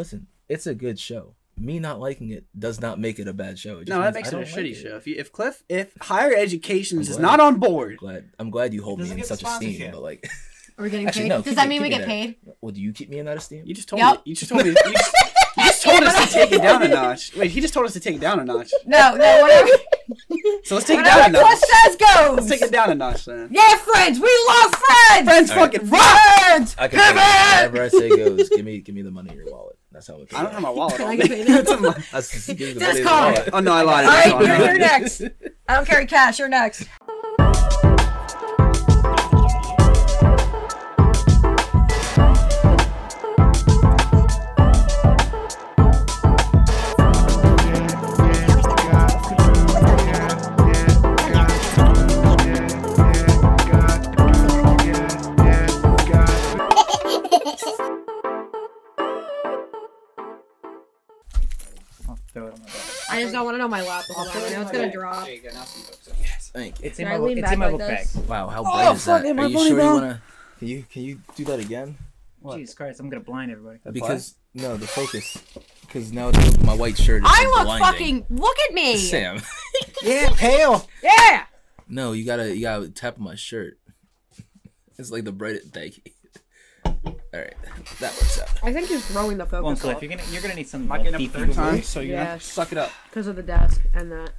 listen, it's a good show. Me not liking it does not make it a bad show. It just No, that makes it a like shitty show. If, you, if Cliff, if higher education is not on board, I'm glad. I'm glad you hold me in such esteem, sponsorship. but like, Are we getting Actually, paid? no, Does that it- mean we get it paid? well, do you keep me in that esteem? you just told Yep. me. You just told me. You just, you just told us to take it down a notch. Wait, he just told us to take it down a notch. No, no, whatever. So let's take it down a notch. Cliff says goes. Let's take it down a notch then. Yeah, friends. We love friends. Friends All right. fucking rock. Friends. I can take whatever I say goes. Give me, give me the money in your wallet. That's how it I don't have my wallet on I me. get paid now? It's in my- That's just give This money in the card. wallet. Oh no, I lied. All It's right, on you're, you're next. I don't carry cash. You're next. I just don't want to know my lap. Hold on. I know it's gonna drop. There you go. Now some books. Yes. Thank you. It's in Can my I book. It's in my like book bag. Wow, how Oh, bright is that? am Are you funny, sure you wanna? Can you can you do that again? What? Jesus Christ, I'm gonna blind everybody. Because no, the focus. Because now it's my white shirt is I look blinding. fucking. Look at me. Sam. Yeah, pale. Yeah. No, you gotta you gotta tap my shirt. It's like the bright. Thank you. All right, that works out. I think you're throwing the Come on, focus Cliff. off You're gonna you're gonna need some Am like, getting up beefy third time? So you gotta Yes. suck it up. because of the desk and that.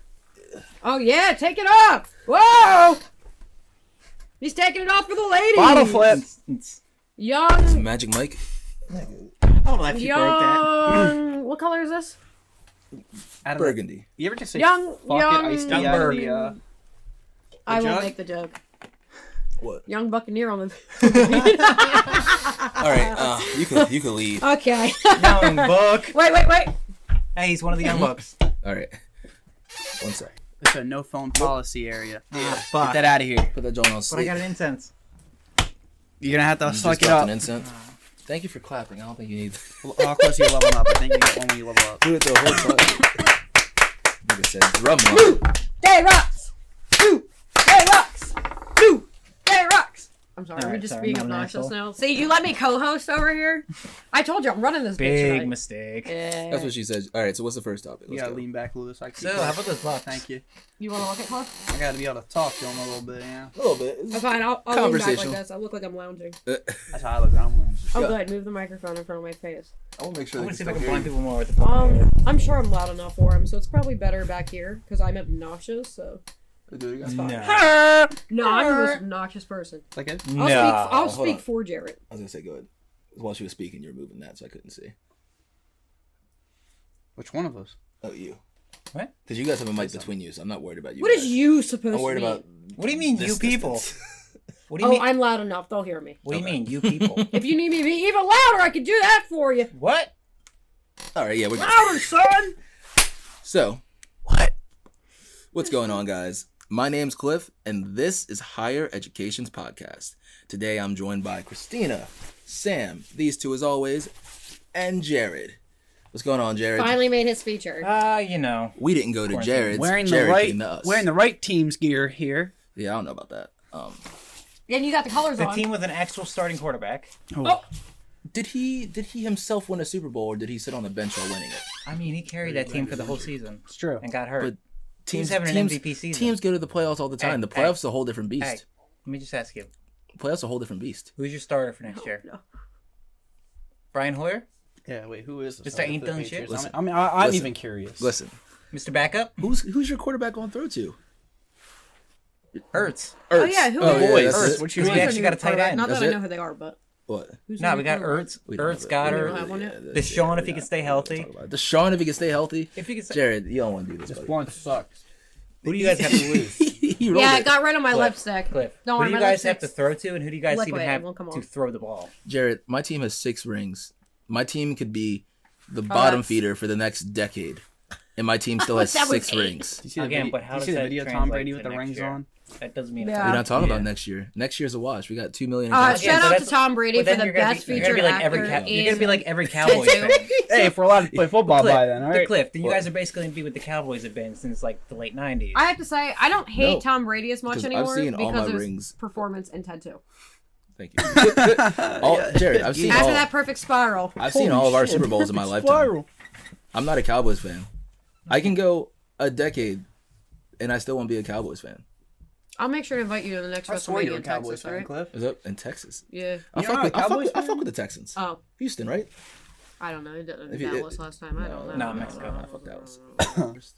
Oh yeah, take it off. Whoa. He's taking it off for the ladies. Bottle flip. It's- it's- Young. Magic Mike. Oh, if you broke that. Young. what color is this? Out of the- Burgundy. You ever just say Young. fuck young. it, iced tea Young out of Bird. the, uh, I won't make the joke. What? Young Buccaneer on the. All right, uh, you can you can leave. okay. Young Buck. wait, wait, wait. Hey, he's one of the young bucks. All right. One sec. it's a no phone policy area. Ah, Get that out of here. Put that joint on But I sleep. got an incense. You're gonna have to You just suck it dropped up. An incense. Thank you for clapping. I don't think you need. Well, Of course, you're leveling up. I think you get one when you level up. Do it the whole time. Like I said, drum roll. Day rocks. I'm sorry. Alright, We're just sorry, being I'm not an obnoxious now. See, you let me co-host over here. I told you I'm running this bitch Big right. mistake. Yeah. That's what she said. All right. So what's the first topic? You Let's gotta go. lean back, Lewis. I keep So, how about this bucks? Thank you. You want to look at Cliff? I gotta be able to talk to him a little bit. Yeah. A little bit. That's fine. I'll, I'll lean back like this. I look like I'm lounging. That's how I look. I'm lounging. Oh, Yeah. good. Move the microphone in front of my face. I want to make sure I they want to see if I can hear blind people more with the phone. Um, I'm sure I'm loud enough for him, so it's probably better back here because I'm obnoxious. So Do it again. no. no, I'm the most obnoxious person. Like it? I'll No. speak. I'll hold speak on. for Jared. I was gonna say go ahead. While she was speaking, you were moving that, so I couldn't see. Which one of us? Oh, you. What? Because you guys have a mic between you, so I'm not worried about you. What is guys. you supposed I'm worried to mean? about. What do you mean, you this people? distance. What do you mean? Oh, mean? I'm loud enough. They'll hear me. What do you mean, you people? If you need me to be even louder, I can do that for you. what? All right, yeah, we're good. Louder, son. So, What? what's going on, guys? My name's Cliff, and this is Higher Education's podcast. Today, I'm joined by Christina, Sam, these two as always, and Jared. What's going on, Jared? Finally made his feature. Ah, you know. We didn't go to Jared's. Wearing Jared the right, came to us. wearing the right team's gear here. Yeah, I don't know about that. Um, and you got the colors The on. team with an actual starting quarterback. Oh, did he did he himself win a Super Bowl, or did he sit on the bench while winning it? I mean, he carried that team for the whole season It's true. and got hurt. But Teams having an teams, MVP season. Teams go to the playoffs all the time. Hey, the hey. playoffs is a whole different beast. Hey, let me just ask you: Playoffs are a whole different beast. Who's your starter for next oh, year? no. Brian Hoyer, Yeah, wait, who is this? Just ain't done shit? Listen, I mean, I, I'm listen, even curious. Listen, Mr. Backup, who's who's your quarterback going to throw to? Ertz. Oh yeah, who Oh, is yeah, boys. that's Ertz, what you We mean? actually got a tight quarterback. end. Not That's that I it? know who they are, but What? who's No, your we got? Ertz. We don't have Ertz it. got We her. don't have one yet? yeah, Deshaun, if he can stay healthy. talk about it. Deshaun, if he can stay healthy. If you could say, Jared, you don't want to do this. This buddy. blunt sucks. who do you guys have to lose? he rolled Yeah, it. it got rid of my Cliff, lipstick. Cliff. Don't who worry, do you my guys have to lipstick's throw to, and who do you guys liquid, even it have won't come to off. throw the ball? Jared, my team has six rings. My team could be the oh, bottom that's- feeder for the next decade, and my team still has That was six eight. rings. You see the Again, video, but how do you does see the that video of Tom translate Brady to with the next rings year? on? That doesn't mean. Yeah. We're not talking Yeah. about next year. Next year's a wash. We got two million. in Uh, cash. Yeah, shout so out to that's- Tom Brady for the best be, you're featured gonna be like every actor. cow- you're gonna be like every Cowboys fan. Hey, if we're allowed to play football Cliff, by then, all the? Cliff, then you guys are basically gonna be what the Cowboys have been since like the late '90s. I have to say, I don't hate No. Tom Brady as much Because I've anymore seen all because my of his rings. performance in Ted 2. Thank you. all, Jared, I've seen After all. that perfect spiral. I've seen all of our Super Bowls in my lifetime. I'm not a Cowboys fan. I can go a decade, and I still won't be a Cowboys fan. I'll make sure to invite you to the next I swore you WrestleMania were a in Cowboys Texas, fan, right? Cliff. Is that in Texas? Yeah. I fuck, with, a I, fuck with, I fuck with the Texans. Oh, Houston, right? I don't know. It didn't- If you- Dallas last time. I don't know. No, Mexico. Nah, fuck Dallas.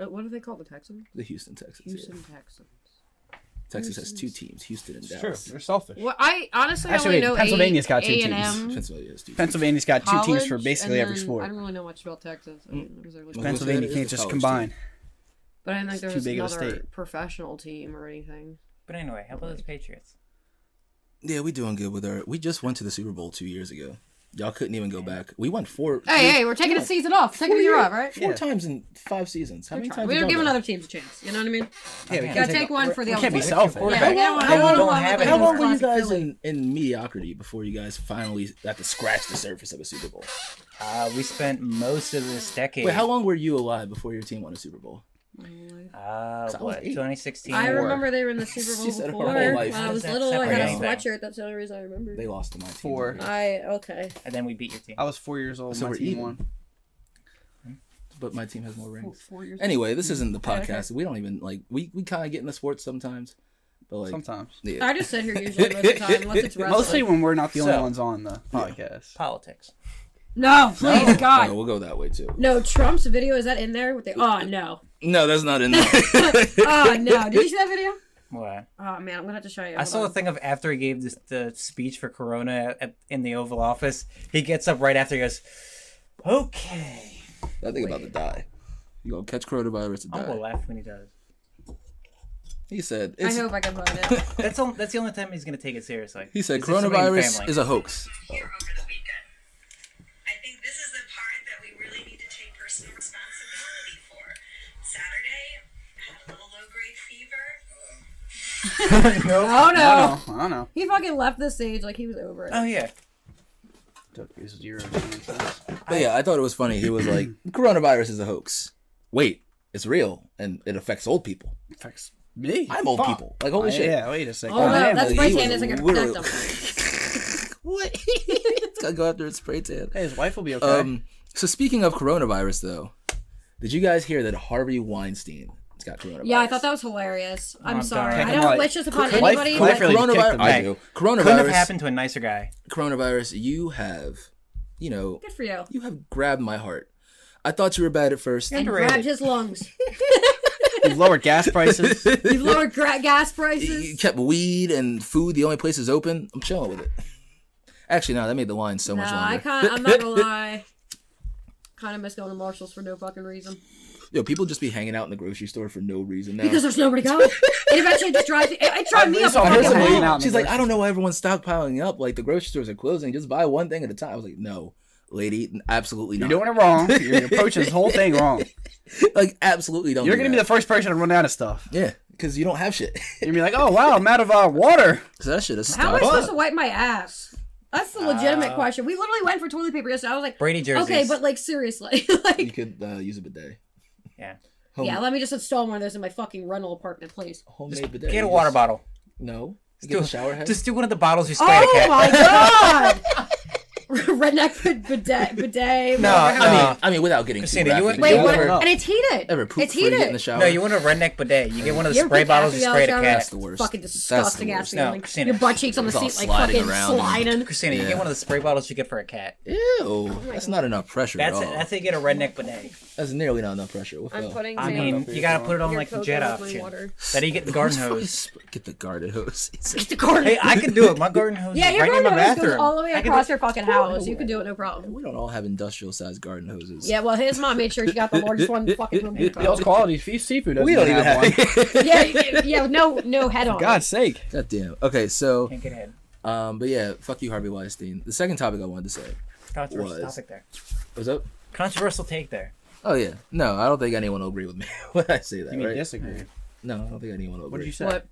Uh, what do they call the Texans? the Houston Texans. yeah. Houston Texans. Texas has two teams, Houston and Sure, Dallas. they're selfish. Well, I honestly Actually, only know Pennsylvania's A- got two teams. A&M, Pennsylvania has two. Pennsylvania's got two teams for college, basically and every then sport. I don't really know much about Texas. I mean, there's really- Well, Pennsylvania it's can't the just college combine. But I didn't think there too was big of a another state. professional team or anything. But anyway, how about those Patriots? Yeah, we doing good with our. We just went to the Super Bowl two years ago. Y'all couldn't even go back. We won four. Hey, hey, we're taking a season off. Taking a year off, right? Four Yeah. times in five seasons. How many times? We you don't give that? other teams a chance. You know what I mean? Yeah, we Okay. Gotta take one for the we other can't be team. selfish. Yeah, Yeah, yeah, How yeah, long- yeah, don't yeah, have yeah, it How long were you guys Philly. in, in mediocrity before you guys finally got to scratch the surface of a Super Bowl? Uh, we spent most of this decade. Wait, how long were you alive before your team won a Super Bowl? Uh, I what? 2016. I remember they were in the Super She Bowl said her before. whole life. When I How was does that little, I had a separate anything? sweatshirt. That's the only reason I remember. They lost to my team. Four. I okay. And then we beat your team. I was four years old. So my we're team even. won. But my team has more rings. Four years. Anyway, this isn't the Okay, okay. podcast. We don't even like we, we kind of get into sports sometimes, but like Sometimes. yeah. I just sit here usually most of the time, unless it's wrestling. Mostly when we're not the only So- ones on the podcast. Politics. No, please, No, God. we'll go that way too. No, Trump's video is that in there with the? Oh no. No, that's not in there. Oh no. Did you see that video? What? Oh man, I'm gonna have to show you. I Hold saw on. the thing of after he gave this, the speech for Corona at, in the Oval Office. He gets up right after. He goes, "Okay." I think about to die. You gonna catch coronavirus and I will die? laugh when he does. He said. I It's, hope I can find it. That's all, That's the only time he's gonna take it seriously. he said Is if coronavirus is a hoax. here fever. Oh no. don't know. I don't know. He fucking left the stage like he was over it. Oh yeah. Took his zero. But yeah, I thought it was funny. He was like, coronavirus is a hoax. Wait, it's real and it affects old people. Affects me. I'm old Fuck. people. Like holy Oh, shit. Yeah, wait a second. Oh, no, I that's old. spray tan was isn't gonna literally- protect him. What? it's gotta go after its spray tan. Hey, his wife will be okay. Um. So speaking of coronavirus, though, did you guys hear that Harvey Weinstein has got coronavirus? Yeah, I thought that was hilarious. I'm I'm sorry. done. I don't Like, wish this upon life- anybody. life really kicked coronavirus. him. I Hey, do. Couldn't have happened to a nicer guy. Coronavirus. You have, you know, Good for you. you have grabbed my heart. I thought you were bad at first. And Underrated. grabbed his lungs. You've lowered gas prices. You've lowered gra- gas you kept weed and food the only places open. I'm chilling with it. Actually, no, that made the line so No, much I longer. can't. I'm not gonna lie. Kind of miss going to Marshalls for no fucking reason. Yo, people just be hanging out in the grocery store for no reason now. Because there's nobody going. It eventually just drives. It, it drives me up. saw a her fucking some wall. hanging out She's like, grocery I don't know why everyone's stockpiling up. Like the grocery stores are closing. Just buy one thing at a time. I was like, no, lady, absolutely not. You're doing it wrong. You're approaching this whole thing wrong. like, absolutely don't. You're do gonna be the first person to run out of stuff. yeah, because you don't have shit. You're gonna be like, oh wow, I'm out of uh, water. so that shit is How am I supposed to wipe my ass? That's the legitimate Uh, question. We literally went for toilet paper yesterday. I was like, Brady jerseys. okay, but like seriously, like You like, could uh, use a bidet. Yeah. Home, yeah, let me just install one of those in my fucking rental apartment, please. homemade bidet. Get a You water just- bottle. No, you do- get the shower head. Just do one of the bottles you spray at a Oh cat. my god! Redneck bidet, bidet. No. I mean, I mean, without getting too Christina, you graphic, would- Wait, you what? ever, And it's heated. ever poop it's free in heated. the shower? No, you want a redneck bidet. You get one of the spray bottles you Caffey spray at a cat. That's the worst. Fucking disgusting ass. No, feeling. Christina. Your butt cheeks on the seat, like fucking sliding. Christina, you get one of the spray bottles you get for a cat. Ew, oh that's not enough pressure That's at it. all. That's how you get a redneck bidet. That's nearly not enough pressure. What I'm putting. I some mean, you gotta put it on like the jet option. water. That you get the garden hose. Get the garden hose. He said. The garden. Hey, I can do it. My garden hose yeah, your right in garden my hose goes all the way across your fucking house. You can do it, no problem. We don't all have industrial sized garden hoses. Yeah, well, his mom made sure she got the largest one fucking room. in Y'all's quality fe- seafood doesn't we don't even have. one. Yeah, yeah, yeah, no, no head on. God's sake. God damn. Okay, so Can't get ahead. um, but yeah, fuck you, Harvey Weinstein. The second topic I wanted to say Controversial Was. topic there. was up. Controversial take there. Oh yeah, no, I don't think anyone will agree with me when I say that. You mean right? disagree? No, I don't think anyone will agree. What did you say? What?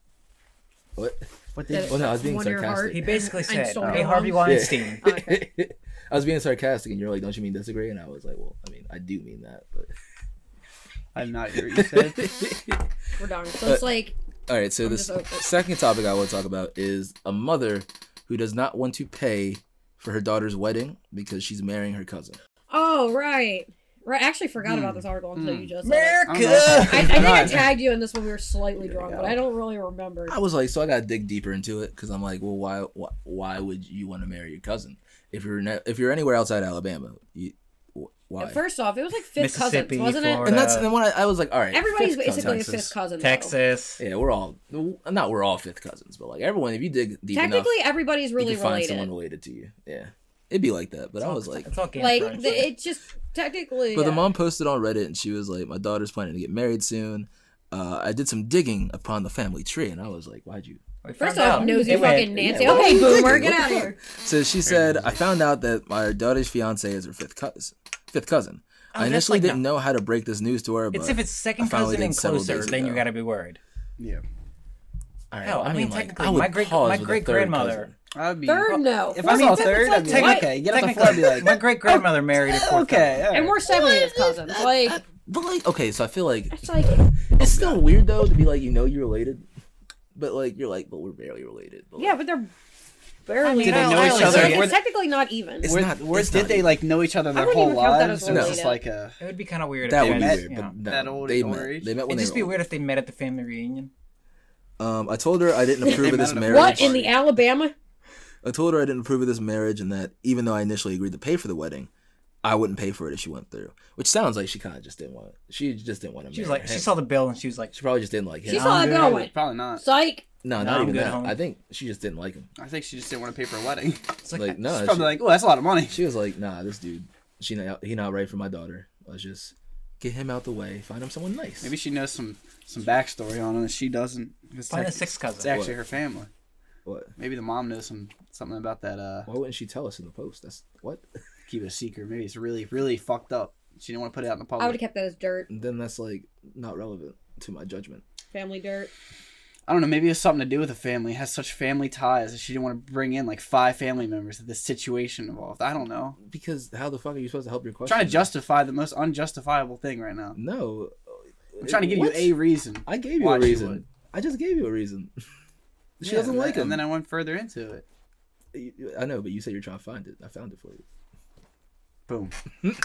What? What That- did Well, no, I was being sarcastic. He basically said, "Hey, Harvey Mom. Weinstein." Okay. I was being sarcastic, and you're like, "Don't you mean disagree?" And I was like, "Well, I mean, I do mean that." But I'm not here. you said. We're done. So it's like, all right, so I'm this just over it. second topic I want to talk about is a mother who does not want to pay for her daughter's wedding because she's marrying her cousin. Oh right, right. I actually forgot Hmm. about this article until you just said it. I. I, I think I tagged you in this when we were slightly drunk, but I don't really remember. I was like, so I got to dig deeper into it because I'm like, well, why, why, why would you want to marry your cousin if you're ne- if you're anywhere outside Alabama? You, wh- why? First off, it was like fifth cousins, wasn't it? And that's and when I, I was like, all right, Everybody's basically cousin. a fifth cousin. though. Texas. Yeah, we're all not we're all fifth cousins, but like everyone, if you dig deep enough, Technically, everybody's you really can find related. someone related to you. Yeah, it'd be like that. But I was like, it's all Game Like of the, it's just technically. But the mom posted on Reddit and she was like, "My daughter's planning to get married soon." Uh, I did some digging upon the family tree, and I was like, "Why'd you?" We First off, out. nosy It went- fucking Nancy. yeah, okay, were you boomer, thinking? get out of here. So she said, "I found out that my daughter's fiance is her fifth cousin. Fifth cousin. Oh, I initially like didn't no- know how to break this news to her, but It's if it's second cousin and closer, then you ago. gotta be worried. Yeah. all right, Hell, I, I mean, mean, like, technically, I my great- my great grandmother- cousin. I'd be Third, no. If I saw Fourth, third, I'd be like, like, okay, get off the Technically, floor. I'd be like, my great grandmother married a fourth okay, all And we're seventieth cousins. Like But like, okay, so I feel like it's like it's still weird though to be like, you know, you're related, but like you're like, but we're barely related. But, like, yeah, but they're barely. Did they know I each don't other? It's Were- technically not even. It's Were- not- were- it's did not they even- like know each other their wouldn't whole even count that lives? as Or was just like a It would be kind of weird. that if would they be met, weird. you But no, That old they met. age? They met when It'd they just be were weird if they met at the family reunion. Um, I told her I didn't approve of this marriage. what in the Alabama? I told her I didn't approve of this marriage and that even though I initially agreed to pay for the wedding, I wouldn't pay for it if she went through. Which sounds like she kind of just didn't want it. She just didn't want to She was marry like, she saw the bill and she was like, She probably just didn't like him. She saw the bill and went, Probably not. psych. no, No, not I'm even good, that. homie. I think she just didn't like him. I think she just didn't want to pay for a wedding. it's like, Like no, She's she, probably like, oh, that's a lot of money. she was like, nah, this dude, she not he not right for my daughter. Let's just get him out the way, find him someone nice. Maybe she knows some some backstory on it that she doesn't. It's, find a sixth cousin. it's actually What? her family. what? Maybe the mom knows some something about that. Uh, Why wouldn't she tell us in the post? That's what. keep it a secret. Maybe it's really really fucked up. She didn't want to put it out in the public. I would have kept that as dirt, And then that's like not relevant to my judgment. family dirt. I don't know. Maybe it's something to do with the family. It has such family ties that she didn't want to bring in like five family members that this situation involved. I don't know. Because how the fuck are you supposed to help your I'm question? trying to justify the most unjustifiable thing right now. No. I'm trying to give What? you a reason. I gave you a reason. I just gave you a reason. she Yeah, doesn't and like then- him. And then I went further into it. I know, but you said you're trying to find it. I found it for you. Boom.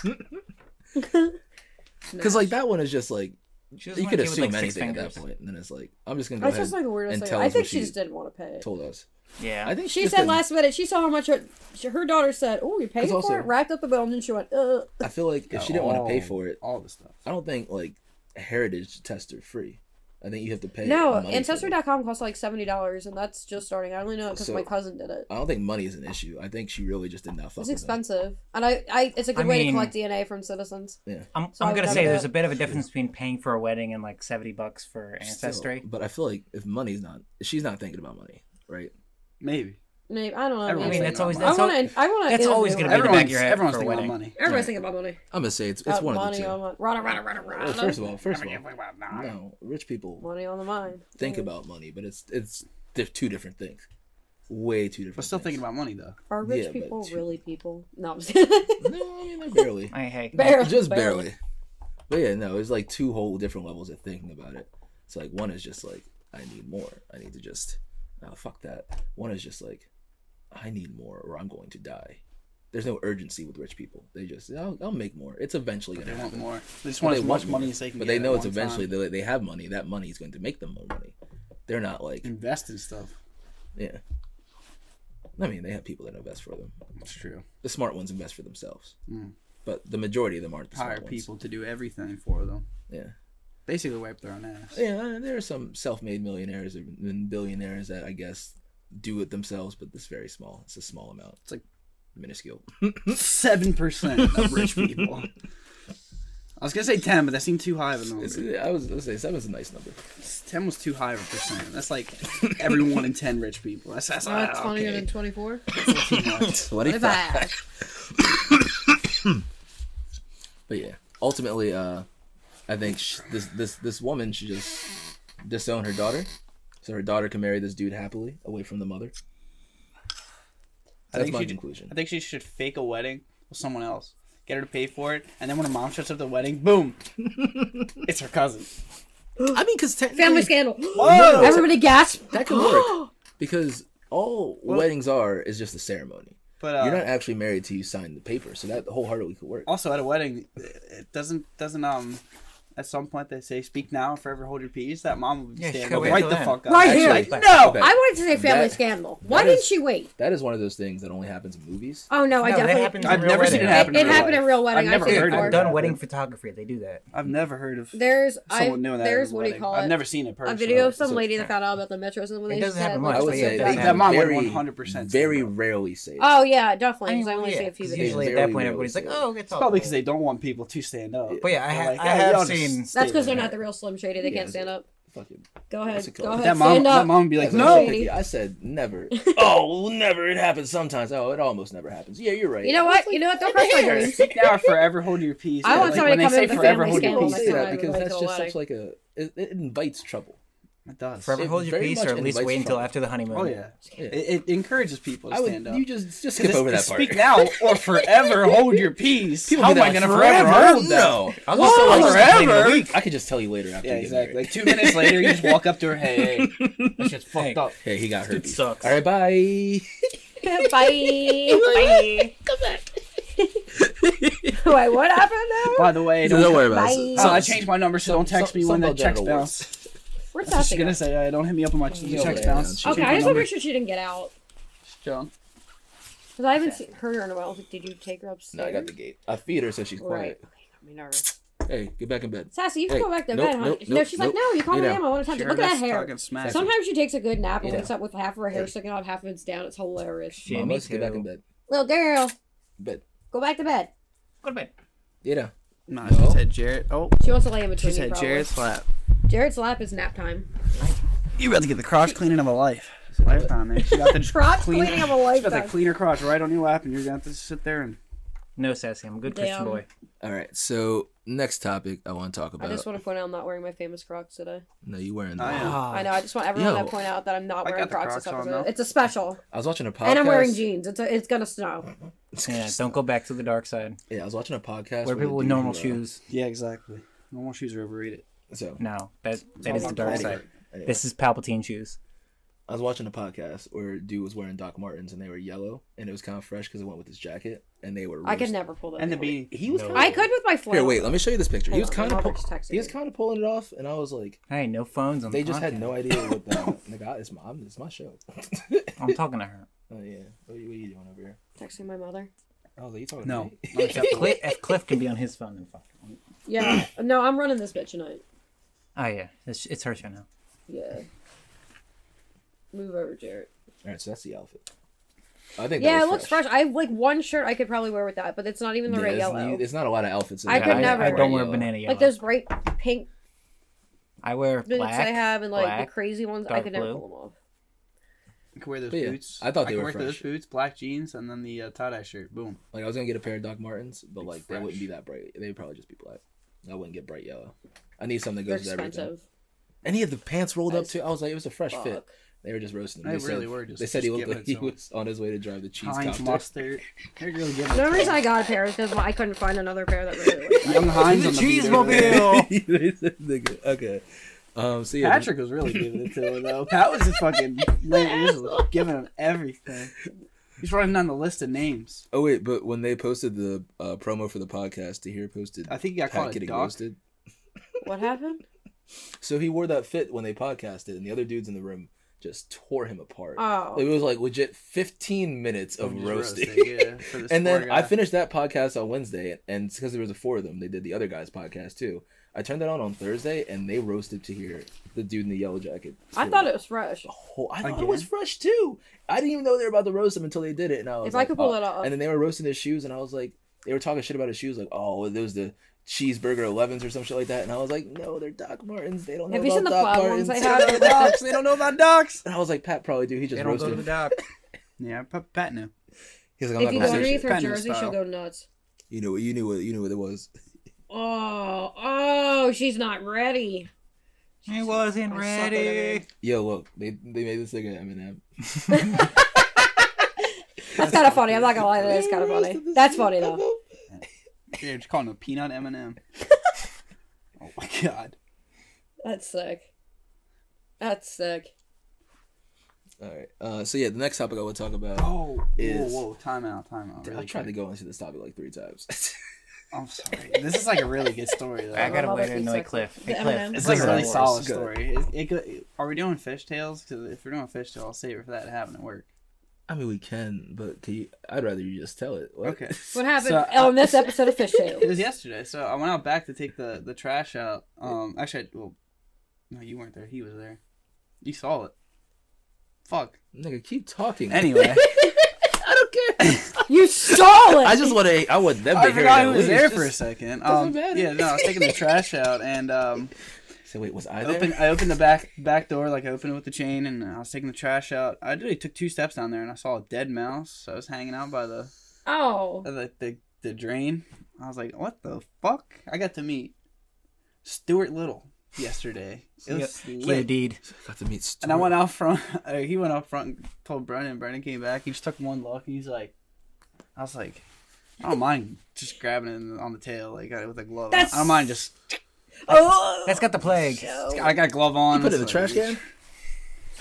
Because like that one is just like you wanna could deal with, assume like, six anything at that point, and then it's like I'm just gonna go That's ahead just like the weirdest and thing. tell I us think what she she just didn't want to pay it. told us. Yeah. I think She just said didn't- last minute she saw how much her, she- her daughter said. Oh, you paid 'Cause for also- it. Racked up the bill and then she went. Uh. I feel like if she didn't want to pay All- for it, all the stuff. I don't think like heritage tests are free. I think you have to pay. No, money for them. ancestry.com costs like seventy dollars, and that's just starting. I only know it because So- my cousin did it. I don't think money is an issue. I think she really just did not fuck It's with him. expensive, and I, I, it's a good I way to collect DNA from citizens. Yeah, I'm, So I I'm gonna say there's a bit of a difference between paying for a wedding and like 70 bucks for Still, ancestry. but I feel like if money's not, she's not thinking about money, right? Maybe. Maybe I don't know. Everyone's I mean, that's always I that's, wanna, I want to. that's always gonna be the back Everyone's, of your head everyone's for a thinking about wedding. money. Everybody's thinking about money. I'm gonna say it's it's Uh, one of money the two. on money. Rada, rada, rada, Well, first of all, first of all, no, rich people money on the mind. think about money, but it's it's diff- two different things. Way two different. We're still things. thinking about money though. Are rich Yeah, people two- really people? No, I'm just kidding. No, I mean like barely. I hey, barely, just barely. But yeah, no, it's like two whole different levels of thinking about it. It's like one is just like I need more. I need to just oh fuck that. One is just like I need more or I'm going to die. There's no urgency with rich people. They just I'll, I'll make more. It's eventually gonna want happen. more. They just want as much more. money as they can But they know it's eventually they, they have money. That money is going to make them more money. They're not like invest in stuff. yeah. I mean, they have people that invest for them. That's true. The smart ones invest for themselves, Mm. but the majority of them aren't the Hire smart ones. people to do everything for them. Yeah. Basically, wipe their own ass. Yeah, there are some self-made millionaires and billionaires that I guess do it themselves, but it's very small. It's a small amount. It's like minuscule. seven percent of rich people. I was gonna say ten, but that seemed too high of a number. It's, I was gonna say seven's a nice number. Ten was too high of a percent. That's like every one in ten rich people. That's that's That's ah, funnier okay. than twenty four. Twenty five. But yeah, ultimately, uh, I think sh- this this this woman should just disown her daughter, so her daughter can marry this dude happily away from the mother. I That's think my she- conclusion. I think she should fake a wedding with someone else. Get her to pay for it, and then when her mom shows up at the wedding, boom, it's her cousin. I mean, because Family scandal. Whoa! Everybody gasp. that could work because all weddings are is just a ceremony. But uh, You're not actually married till you sign the paper, so that wholeheartedly could work. also at a wedding, it doesn't doesn't um. At some point, they say, "Speak now, and forever hold your peace." That mom would be Yeah, standing up right the then. fuck up. Right She's here. like, no. I wanted to say family That- scandal. Why didn't is- she wait? That is one of those things that only happens in movies. Oh no, I No, that definitely. happens I've real never seen it happen It, in it real happened life. in real wedding. I've never I've seen heard it I've done wedding photography. They do that. I've never heard of There's I someone doing that. there's at a what do you wedding. call I've never seen it a video of some So- lady that found out about the metros and when It they doesn't said, happen much, I would say yeah, they it does That happen. mom would 100% very rarely say it. Oh yeah, definitely. I Because I, only see a few 'cause videos. usually at that point everybody's like, "Oh, it's It's probably because they don't want people to stand up. But yeah, I, They're ha- like, I "Yeah, have seen. Stay That's because they're not the real Slim Shady. They Yeah, can't stand up. Fucking, Go ahead. Go ahead. That mom, stand that up. mom would be like, no. nitpicky, I said never. oh, never. It happens sometimes. Oh, it almost never happens. Yeah, you're right. You know what? You know what? Don't crush my dreams. Speak now or forever hold your peace. I want Like, somebody when to they come say in with a forever family hold your peace. say that because that's just such like a. It, it invites trouble. It does. Forever It hold your peace, or at least wait until trouble. after the honeymoon. Oh yeah, Yeah. it, it encourages people to I would. stand up. You just just skip over that part. Speak now or forever hold your peace. People How am I gonna forever, hold that? No. I was gonna say, like, Forever? like, a week. I could just tell you later after. Yeah, you exactly. Like two minutes later, you just walk up to her. Hey, hey, that shit's fucked Hey. up. Hey, he got hurt. sucks. All right, bye. Bye. Bye. Come back. Wait, what happened now? By the way, Don't don't. worry about Bye. it. Oh, I changed my number, so don't text some- me when some the checks genital bounce. Where's That's what she's that gonna say. Uh, don't hit me up on my the checks bounce. she Okay, I just want to make sure she didn't get out. John. Because I haven't seen heard her in a while. Like, Did you take her upstairs? No, I got the gate. I feed her so she's Right. quiet. Okay, got me nervous. Hey, get back in bed. Sassy, you can Hey, go back to nope, bed. huh? nope, no, she's nope. like, no, you call You me know. I want to talk to Sure, Look at that that's hair. talking smack. Sometimes she takes a good nap and Yeah. wakes up with half of her hair Hey. sticking out, half of it's down. It's hilarious. Shit, Mom, me let's get back in bed. Little girl, Bed. go back to bed. Go to bed. You know. Nah, No. she said Jared. Oh, She wants to lay in she between She said probably. Jared's slap. Jared's lap is nap time. You're about to get the crotch cleaning of a life. It's a lifetime, man. She got the Crotch clean- cleaning of a She got lifetime. that cleaner crotch right on your lap, and you're gonna have to sit there and. No, sassy. I'm a good Christian Damn. boy. All right. So next topic I want to talk about. I about. just want to point out I'm not wearing my famous Crocs today. No, you wearing I that. am. I know. I just want everyone Yo. to point out that I'm not I wearing got the Crocs this Crocs on, episode. though. It's a special, I was watching a podcast. and I'm wearing jeans. It's a, it's gonna snow. Yeah, don't go back to the dark side. Yeah, I was watching a podcast. Where with a people with normal uh, shoes. Yeah, exactly. Normal shoes are overrated. So No, that that all is the about dark side. anyway, This is Palpatine shoes. I was watching a podcast where dude was wearing Doc Martens and they were yellow and it was kind of fresh because it went with his jacket and they were. I could never pull that. And the off. beanie. He was. No. Kinda, I could with my flip. Here, wait. Let me show you this picture. he was kind of. Robert's he was kind of pulling it off, and I was like, Hey, no phones on. they the just had no idea what the. Nigga, it's my, it's my show. I'm talking to her. Oh yeah. What are, you, what are you doing over here? Texting my mother. Oh, I was like, you talking No. to me? Not If. Cliff, if Cliff can be on his phone, then fuck. Yeah. no, I'm running this bitch tonight. Oh yeah, it's, it's her show now. Yeah. Move over, Jared. All right, so that's the outfit. I think. Yeah, it was looks fresh. I have like one shirt I could probably wear with that, but it's not even the Yeah, right it's- yellow. you- There's not a lot of outfits. in I there. could never. I, don't wear yellow. banana yellow. like those bright pink I wear boots black. I have and like black, the crazy ones. I dark could never blue. pull them off. You could wear those yeah, boots. I thought they can were wear those fresh. boots, black jeans, and then the uh, tie dye shirt. Boom. Like I was gonna get a pair of Doc Martens, but like they wouldn't be that bright. They would probably just be black. I wouldn't get bright yellow. I need something that They're goes with everything. expensive. And he had the pants rolled up too. I was like, it was a fresh fit. They were just roasting him. They They, really said, were just- They said he looked giving like it he was on his way to drive the cheese Heinz copter. mustard. They're really giving The only reason. I got a pair is because I couldn't find another pair that really looked Young Heinz on the cheese beater. mobile. They said, nigga, okay. Um. So yeah. Patrick was really giving it to him though. Pat was just fucking laying, he was giving him everything. He's running down the list of names. Oh wait, but when they posted the uh, promo for the podcast, to hear posted I think he got Pat called a getting dog. roasted. What happened? So he wore that fit when they podcasted, and the other dudes in the room just tore him apart. Oh. It was like legit 15 minutes of Just roasting. yeah, and then guy. I finished that podcast on Wednesday, and because there was a four of them, they did the other guy's podcast too. I turned that on on Thursday, and they roasted to hear the dude in the yellow jacket. I thought it was fresh. Whole, I thought it was fresh too. I didn't even know they were about to roast him until they did it, and I was If I could pull oh. it off. And then they were roasting his shoes, and I was like, they were talking shit about his shoes, like, oh, those the cheeseburger 11s or some shit like that, and I was like, no, they're Doc Martens. They don't know Have you about seen the Doc Martens. ones I They don't know have? the docs. They don't know about docs. And I was like, Pat probably do. He just They don't go roasted to the doc. Yeah, Pat, Pat knew. He's like, I'm If you go gonna say underneath shit. her Penny jersey, style. she'll go nuts. You knew, you knew what, you knew what it was. Oh, oh, she's not ready. She wasn't I suck at ready. Yo, look, they they made this nigga M&M. That's kind of funny. I'm not gonna lie, that is kind of funny. That's funny though. Yeah, just calling him a peanut M&M. oh my god. That's sick. That's sick. All right. Uh, so yeah, the next topic I want to talk about. Oh, Is- whoa, whoa, time out, time out. I Really tried to go into this topic like three times. I'm sorry. This is like a really good story though. I got a love way it. to It's annoy like Cliff. the Hey, Cliff. M&Ms. It's like a really solid story. It, it could, are we doing fish tales? Because if we're doing fish tales, I'll save it for that to happen at work. I mean, we can, but can you, I'd rather you just tell it. What? Okay. What happened So, on this episode of Fish Tales? It was yesterday, so I went out back to take the the trash out. Um, actually, I, well, no, you weren't there. He was there. You saw it. Fuck. Nigga, keep talking. Anyway, I don't care. You saw it. I just want to. I want them to I hear forgot it. who was at there least. for a Just second. doesn't Um, matter. yeah, no, I was taking the trash out, and um, Say, wait, was I I there? opened I opened the back back door, like I opened it with the chain, and I was taking the trash out. I literally took two steps down there, and I saw a dead mouse. I was hanging out by the oh, the the, the drain. I was like, what the fuck? I got to meet Stuart Little yesterday. It was He lit. indeed. Got to meet. Stuart. And I went out front. Uh, he went out front and told Brennan. Brennan came back. He just took one look. He's like, I was like, I don't mind just grabbing it on the tail, like with a glove. That's- I don't mind just. Oh, That's got the plague. I got a glove on. You put it in the trash can.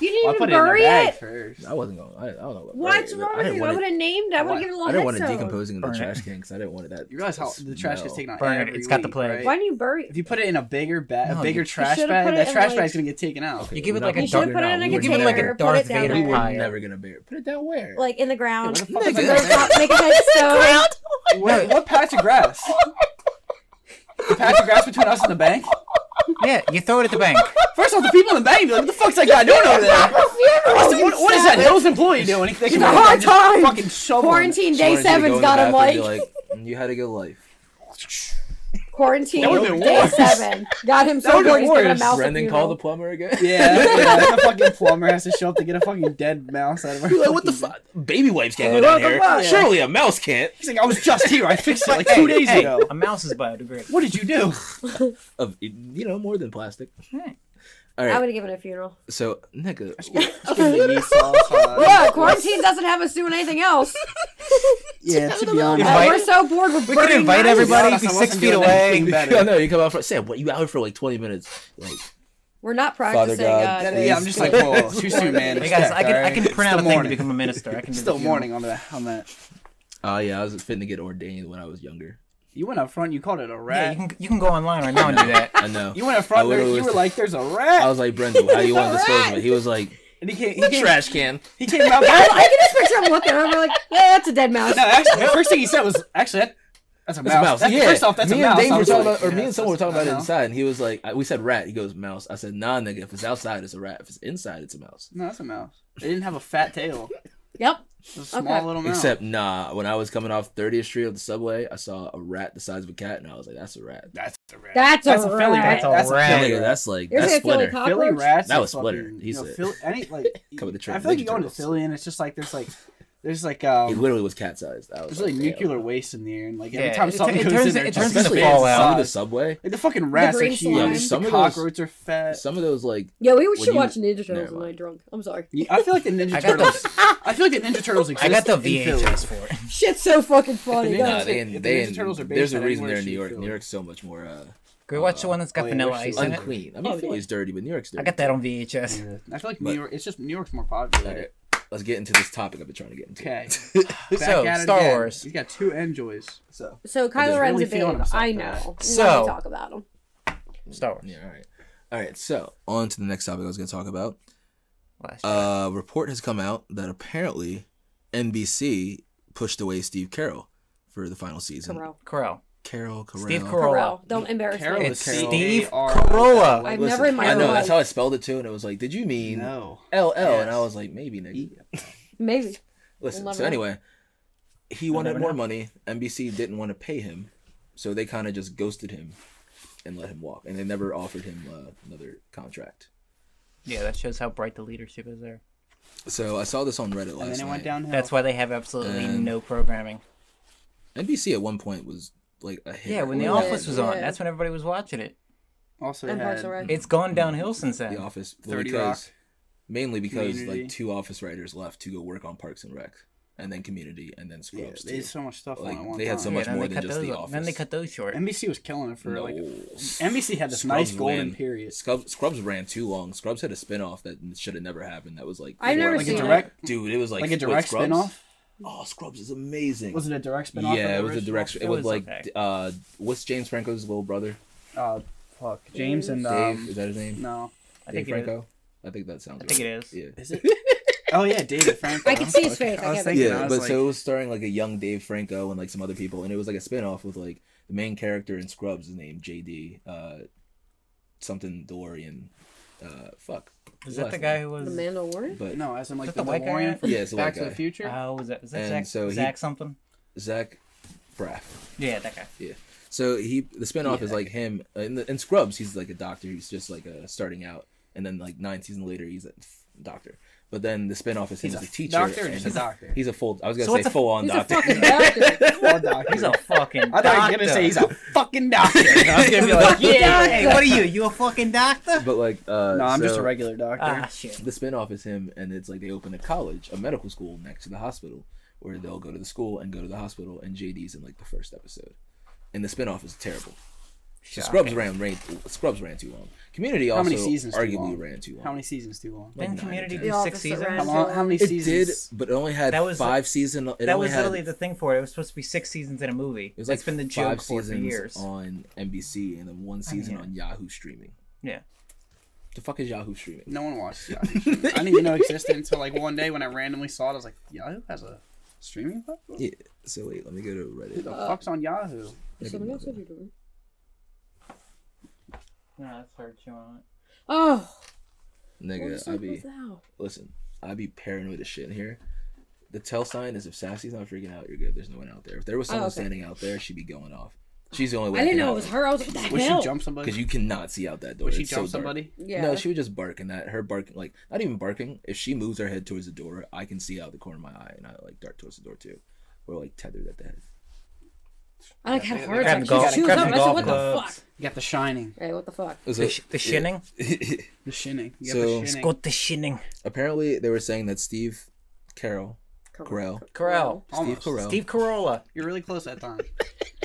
you I didn't put even it in the bury bag it. first. I wasn't going. I, I don't know. What's wrong with you? I would have named. I would What? have given it a little I didn't want it decomposing in the trash can because I didn't want it that. You realize how the trash gets taken out Burn it. It's got the plague. right? Why didn't you bury it? If you put it in a bigger bag, No, a bigger trash bag, that trash like- bag's gonna get taken out. You give it like not a You should've put it in a We were give it like a container, put Darth it down Vader We there. were never gonna bury it. Put it down where? like in the ground. What the fuck Like is a that? make a headstone. What, what patch of grass? The patch of grass between us and the bank? Yeah, you throw it at the bank. First off, the people in the bank be like, what the fuck's that guy doing over there? What's the- what, what is that Hills employee doing? They come a hard just time. Fucking shovel. Quarantine Someone day is gonna go seven's in the got him bathroom like, and be you had a good life. quarantine That would've been day worse. seven got him so would've bored been he's giving a mouse a Brendan funeral. called the plumber again. Yeah, yeah, the fucking plumber has to show up to get a fucking dead mouse out of our like, what the fuck? Baby wipes can't Hey, go down welcome here. back. Surely a mouse can't. He's like, I was just here. I fixed it like two days hey, ago. A mouse is biodegradable. What did you do? Of you know more than plastic. Right. All I right. would have given it a funeral. So nigga, Look, quarantine doesn't have us doing anything else. Yeah, to be honest. Invite- we're so bored with We could burning invite mice. everybody. honest, Be six feet away. anything better. I know you come out for Sam. What you out here for like twenty minutes? Like We're not Father practicing. God. uh, Yeah, I'm just like, whoa, too soon, man. Hey guys, I can I can print out Still a thing to become a minister. I can Still funeral. morning on that. On that. oh yeah, I was fitting to get ordained when I was younger. You went up front. You called it a Yeah, rat. you can you can go online right now and do that. I know. You went up front. I There, you were was- like, "There's a rat," I was like, Brendan, how do you want to dispose of it? He was like, and he came. He the came, trash can. he came out. I, I can just picture him looking over like, yeah, that's a dead mouse. no, actually, the first thing he said was, "Actually, that, that's a mouse." That's a mouse. That's- yeah. First off, that's me a mouse. and Dave were talking like, about, or me and someone were talking about it inside, and he was like, we said rat. He goes mouse. I said, nah, nigga. If it's outside, it's a rat. If it's inside, it's a mouse. No, that's a mouse. They didn't have a fat tail. Yep. It a small Okay. little mouse. Except nah, when I was coming off 30th Street of the subway, I saw a rat the size of a cat, and I was like, that's a rat. that's a rat. That's, That's a, a Philly rat. That's a That's a rat. Philly that's like You're that's saying Philly Splinter. Philly rats. That was Splinter. fucking- He you know, said. Philly, any like. Come with I feel like you go into Philly and it's just like there's like there's like He um literally was cat sized. I was there's like damn. nuclear waste in the air and like every Yeah, time it- something it goes turns- in there, it it's turns just into fat Fallout. Some of the subway, Like the fucking rats are green huge. slime. the Some of those- cockroaches are fat. some of those like Yo, we When should you- watch Ninja Turtles when. I'm drunk. I'm sorry. Yeah, I feel like the Ninja I got Turtles. I feel like the Ninja Turtles exist. I got the. VHS for it. Shit's so fucking funny. Ninja- guys. nah, if they the they Ninja Turtles are based there's a reason they're in New York. New York's so much more uh, Go watch the one that's got Oh, yeah, vanilla where's ice she- in it. unclean. I mean, Oh, yeah. Philly's dirty, but New York's dirty. I got that on VHS. Yeah. I feel like But- New York. It's just New York's more popular. All right, let's get into this topic I've been trying to get into. Okay. Back So, at it Star again. Wars. You got two enjoys. So So Kylo just Ren's really a feeling babe. I know. So- Let me talk about him. Star Wars. yeah, all right, all right. So on to the next topic I was going to talk about. Last A uh, report has come out that apparently NBC pushed away Steve Carroll for the final season. Carell. Corral. Carroll, Carell. Steve Carell. Carell. Don't embarrass Carol me. It's is Steve K-A-R-O-L. Carolla. I've never in my I know life. that's how I spelled it too, and it was like, "Did you mean No. LL?" And I was like, "Maybe, nigga." Maybe. Listen. We'll so never know. anyway, he wanted more know. money. NBC didn't want to pay him, so they kind of just ghosted him and let him walk, and they never offered him uh, another contract. Yeah, that shows how bright the leadership is there. So I saw this on Reddit And last then it night. went downhill. That's why they have absolutely And- no programming. NBC at one point was like a hit. Yeah, when The Yeah, Office was on, yeah. that's when everybody was watching it. Also And Parks had and Rec. It's gone downhill since then. The Office, well, 30 because Rock. mainly because Community. like two Office writers left to go work on Parks and Rec, and then Community, and then Yeah, Scrubs. there's too. so much stuff Like, on at one they had time. so much then more they than cut just those, The Then they cut those short. NBC was killing it for No. like NBC had this Scrubs nice golden ran- period. Scrubs, Scrubs ran too long. Scrubs had a spin-off that should have never happened. That was like I've four never Like a seen episodes. it. direct, Dude, it was like like a wait, direct Scrubs? spin-off. Oh, Scrubs is amazing. Was it a direct spin-off? yeah, of it was a original? direct. It, It was, was like okay. uh, what's James Franco's little brother? Uh, fuck, James and Dave um, is that his name? no, I Dave think it is. Franco. I think that sounds. I think right. it is. Yeah. is it? oh yeah, David Franco. I can see his face, I I was thinking, Yeah, I was but like, so it was starring like a young Dave Franco and like some other people, and it was like a spin-off with like the main character in Scrubs is named JD, uh, something DeLorean. Uh, fuck. Is that the guy name. who was? The Mandalorian? But no, as in like Is the, that the white guy in DeLorean it? from Yeah, it's the Back white to the. Future. Oh, was that was that And Zach? so he- Zach something? Zach Braff. Yeah, that guy. Yeah. So he the spin-off Yeah. is like him uh, in, the, in Scrubs. He's like a doctor. He's just like uh, starting out, and then like nine seasons later, he's a doctor. But then the spin-off is him He's as a a teacher. doctor or and a he's doctor? He's a full. I was gonna So say full on He's a doctor. fucking doctor. Full doctor. He's a fucking. I thought you were gonna doctor. say he's a fucking doctor. I was gonna be like, Yeah. Hey, what are you? You a fucking doctor? but like, uh, no, I'm just a regular doctor. Ah, shit. The spin-off is him, and it's like they open a college, a medical school next to the hospital, where they'll go to the school and go to the hospital, and JD's in like the first episode, and the spin-off is terrible. So Scrubs ran, ran Scrubs ran too long. Community How also mans seasons too arguably long? ran too long. How many seasons too long? Like Didn't nine or Community ten. do six seasons? How long? How many It did, but it only had That was- five season. It that only was had, literally the thing for it. It was supposed to be six seasons in a movie. It was like it's been the five joke for, for seasons years. on NBC and then one season yeah. on Yahoo streaming. Yeah. The fuck is Yahoo streaming? No one watched Yahoo. Streaming. I didn't even know it existed until like one day when I randomly saw it. I was like, Yahoo has a streaming platform. Yeah. So wait, let me go to Who Reddit. the fuck's on Yahoo? Somebody else said you're doing. No, that's her chewing on it. Oh, Nigga, I be without? listen. I be paranoid as shit in here. The tell sign is if Sassy's not freaking out, you're good. There's no one out there. If there was oh, someone Oh, okay. standing out there, she'd be going off. She's the only way. I didn't know it was her. I was like, what the Would hell? she jump somebody? Because you cannot see out that door. Would she It's jump dark. somebody? Yeah. No, she would just bark, and that her barking, like not even barking. If she moves her head towards the door, I can see out the corner of my eye, and I like dart towards the door too. We're like tethered at the head. I like had a heart Grabbing attack. golf- She was up. grabbing I said, golf what the clubs. fuck? You got the shining, Hey, what the fuck? So- The, sh- the shinning? the shinning. You got So- the shinning. Got the shinning. apparently, they were saying that Steve Carroll, Carell, Carell. Steve Almost. Carell. Steve Corolla. You're really close that time.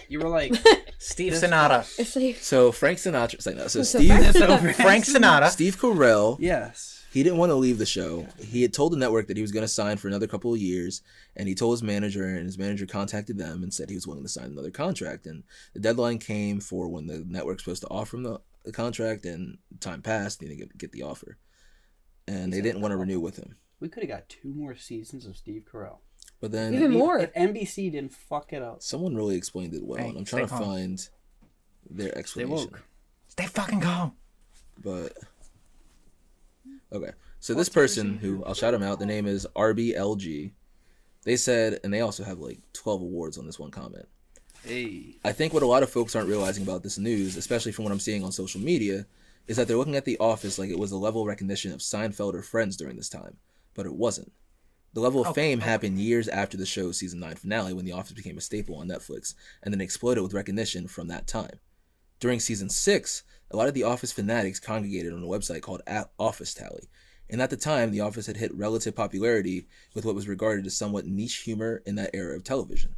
You were like, Steve Sinatra. It's like, So Frank Sinatra, saying that. So So Steve, Frank- over. Frank Sinatra. Steve Carell, yes. He didn't want to leave the show. He had told the network that he was going to sign for another couple of years, and he told his manager, and his manager contacted them and said he was willing to sign another contract. And the deadline came for when the network's supposed to offer him the, the contract, and time passed. and He didn't get, get the offer, and they didn't want to renew with him. We could have got two more seasons of Steve Carell. But then Even more. If NBC didn't fuck it up. someone really explained it well, Hey, and I'm trying to calm. find their They explanation. woke. Stay fucking calm. But okay, so this person who I'll shout him out. The name is RBLG. They said, and they also have like 12 awards on this one comment. Hey. I think what a lot of folks aren't realizing about this news, especially from what I'm seeing on social media, is that they're looking at The Office like it was a level of recognition of Seinfeld or Friends during this time, but it wasn't. The level of fame happened years after the show's season 9 finale when The Office became a staple on Netflix, and then exploded with recognition from that time. During season 6, a lot of The Office fanatics congregated on a website called Office Tally, and at the time, The Office had hit relative popularity with what was regarded as somewhat niche humor in that era of television.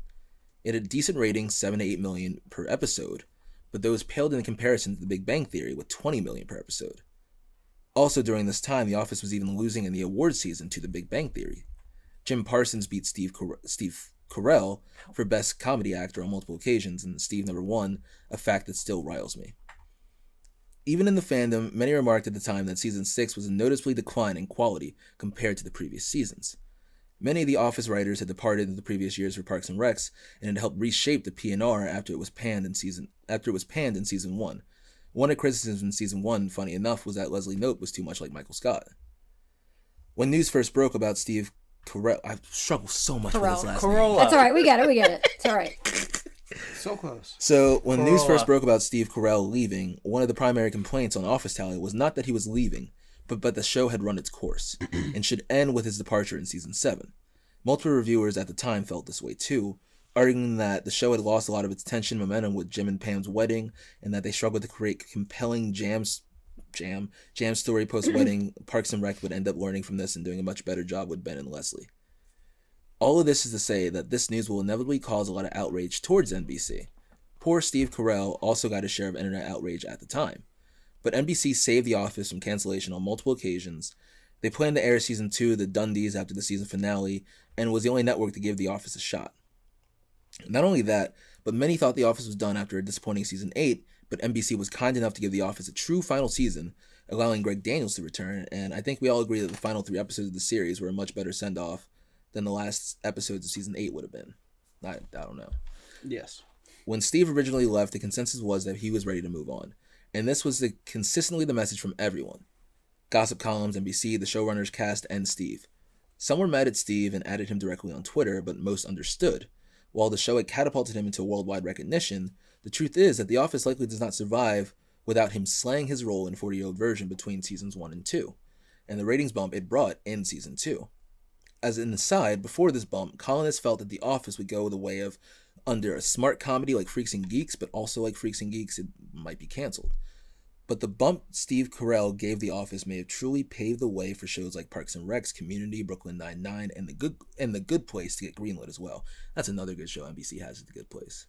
It had decent ratings, 7 to 8 million per episode, but those paled in comparison to The Big Bang Theory with 20 million per episode. Also, during this time, The Office was even losing in the awards season to The Big Bang Theory. Jim Parsons beat Steve Car- Steve Carell for Best Comedy Actor on multiple occasions, and Steve never won, a fact that still riles me. Even in the fandom, many remarked at the time that season 6 was a noticeably decline in quality compared to the previous seasons. Many of the Office writers had departed in the previous years for Parks and Recs and had helped reshape the PNR after it was panned in season after it was panned in season one. One of the criticisms in season one, funny enough, was that Leslie Knope was too much like Michael Scott. When news first broke about Steve Carell, I've struggled so much with his Carell. last name. Corolla. That's all right. We get it. We get it. It's all right. So close. So when news first broke about Steve Carell leaving, one of the primary complaints on Office Tally was not that he was leaving, but but the show had run its course and should end with his departure in season seven. Multiple reviewers at the time felt this way too, arguing that the show had lost a lot of its tension momentum with Jim and Pam's wedding, and that they struggled to create compelling jams. Jam, jam story post wedding. Parks and Rec would end up learning from this and doing a much better job with Ben and Leslie. All of this is to say that this news will inevitably cause a lot of outrage towards NBC. Poor Steve Carell also got a share of internet outrage at the time. But NBC saved The Office from cancellation on multiple occasions. They planned to air season two of the Dundies after the season finale, and was the only network to give The Office a shot. Not only that, but many thought The Office was done after a disappointing season 8, but NBC was kind enough to give The Office a true final season, allowing Greg Daniels to return, and I think we all agree that the final three episodes of the series were a much better send off than the last episodes of season 8 would have been. I, I don't know. Yes. When Steve originally left, the consensus was that he was ready to move on, and this was the, consistently the message from everyone gossip columns, NBC, the showrunners, cast, and Steve. Some were mad at Steve and added him directly on Twitter, but most understood. While the show had catapulted him into worldwide recognition, the truth is that The Office likely does not survive without him slaying his role in 40 year old Virgin between seasons 1 and 2, and the ratings bump it brought in season 2. As an aside, before this bump, colonists felt that The Office would go the way of under a smart comedy like Freaks and Geeks, but also like Freaks and Geeks, it might be canceled. But the bump Steve Carell gave The Office may have truly paved the way for shows like Parks and Recs, Community, Brooklyn Nine Nine, and the good and the Good Place to get greenlit as well. That's another good show NBC has, The Good Place.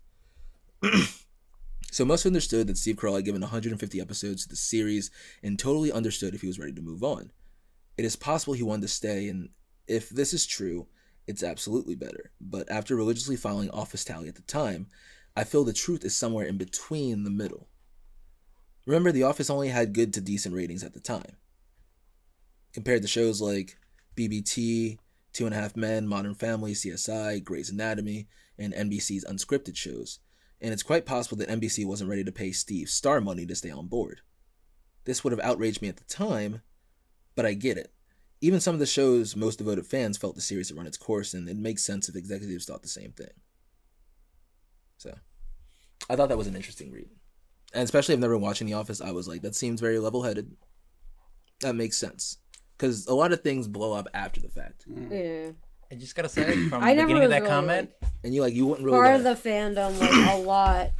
so most understood that Steve Carell had given 150 episodes to the series and totally understood if he was ready to move on. It is possible he wanted to stay, and if this is true, it's absolutely better. But after religiously following Office Tally at the time, I feel the truth is somewhere in between the middle. Remember, The Office only had good to decent ratings at the time. Compared to shows like BBT, Two and a Half Men, Modern Family, CSI, Grey's Anatomy, and NBC's unscripted shows, and it's quite possible that NBC wasn't ready to pay Steve star money to stay on board. This would have outraged me at the time, but I get it. Even some of the show's most devoted fans felt the series had run its course, and it makes sense if executives thought the same thing. So, I thought that was an interesting read. And especially if never been watching The Office, I was like, that seems very level headed. That makes sense. Because a lot of things blow up after the fact. Mm. Yeah. I just gotta say, from I the never beginning of that really, comment, like, And you like, you wouldn't really. part wanna- of the fandom like a lot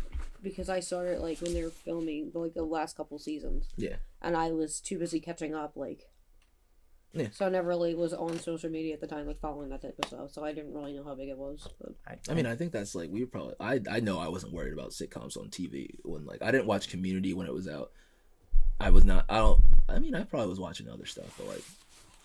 because I saw it like when they were filming like the last couple seasons, yeah. and I was too busy catching up. Like, Yeah. so I never really was on social media at the time, like following that type of stuff. So I didn't really know how big it was. But I mean, I think that's like we were probably. I I know I wasn't worried about sitcoms on TV when like I didn't watch Community when it was out. I was not. I don't. I mean, I probably was watching other stuff, but like,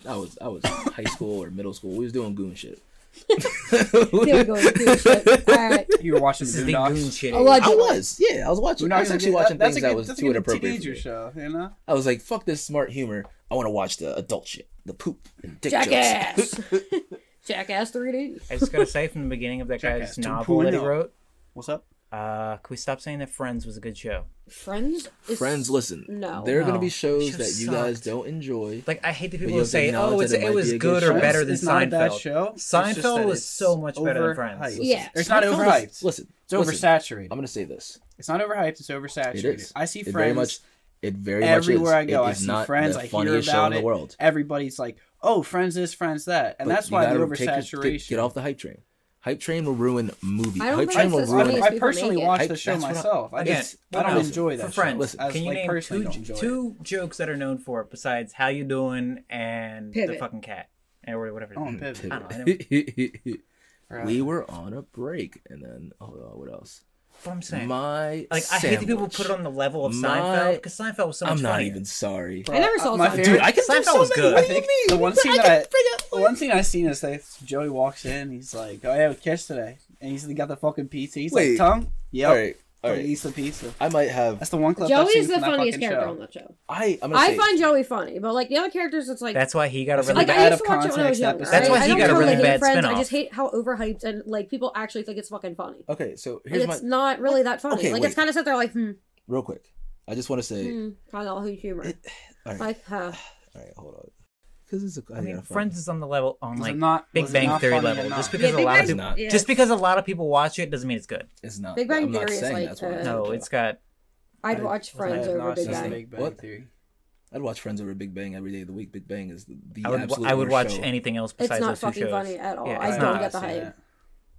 I was I was high school or middle school. We was doing goon shit. there we go. All right. You were watching this the is the goon Boondocks. shit. Alleged- I was. Yeah, I was watching. I was actually is- watching that's things a that good- was too inappropriate. Teenager show, you know. I was like, fuck this smart humor. I want to watch the adult shit, the poop and dick Jackass. jokes. Jackass 3D. I just gonna say, from the beginning of that Jackass guy's novel that he oh. wrote, What's up? Uh, can we stop saying that Friends was a good show? Friends. Is... Friends, listen. No. there are gonna be shows Show that you guys sucked. don't enjoy. Like, I hate the people you who have to say, acknowledge "Oh, that it's, it it might was be a good good or show. better than it's not a bad Seinfeld." show. It's just Seinfeld that was it's so much better than overhyped. Friends. Yeah. It's not Seinfeld is- overhyped. Listen, It's listen, oversaturated. I'm gonna say this. It's not overhyped. It's It oversaturated. is. I see It Friends very much. It very everywhere I much is. go. It I is see not Friends. the I hear funniest about show in it. the world. Everybody's like, "Oh, Friends is Friends that," and But that's you why the gotta take your- oversaturation. Get, get off the hype train. Hype train will ruin movies. I don't Hype train will ruin. funny I personally watch the show that's what I- myself. I Again, just I don't no, enjoy for that Friends. show. Listen, As, Can you like, name two, don't enjoy it. two jokes that are known for it besides "How you doing" and the fucking cat, or whatever. Oh, and Pivot. I don't know. We were on a break, and then oh, what else? But I'm saying, My like, I hate that people sandwich. put it on the level of My- Seinfeld because Seinfeld was so much I'm not funnier. even sorry. I never saw my Seinfeld. Dude, I can do Seinfeld so was good. What I do you think mean? the one But scene I that I- The one thing I seen is that Joey walks in. He's like, "Oh, yeah, have a kiss today," and he's got the fucking pizza. He's Wait. like, "Tongue." Yep. All right, all He right. eats pizza. I might have. That's the one clip. I've seen is the from funniest fucking character show. on that show. I. I'm gonna I say. find Joey funny, but like the other characters, it's like That's why he got a I feel really like the I out of to watch it when I was context younger. episode. That's I- why I he don't got a totally really hate bad Friends. I spin-off. just hate how overhyped and like people actually think it's fucking funny. Okay, so Like, here's it's my not really that funny. Okay, like wait. it's kind of sit there like hmm, real quick. I just want to say. hmm kind of humor. It- all right, Like huh. all right, hold on. Because it's a. I mean, Friends is on the level on like not- Big Bang Theory level. enough? Just because Yeah, a lot Bang- of people, yeah. just because a lot of people watch it doesn't mean it's good. It's not. Big Bang I'm not Theory is like, that's what. No, it's got I'd watch Friends over Big Bang. Big Bang What? Theory. I'd watch Friends over Big Bang every day of the week. Big Bang is the, the I would absolute I would worst watch show. anything else It's besides not those two fucking funny at all. Yeah, I it's don't get the hype.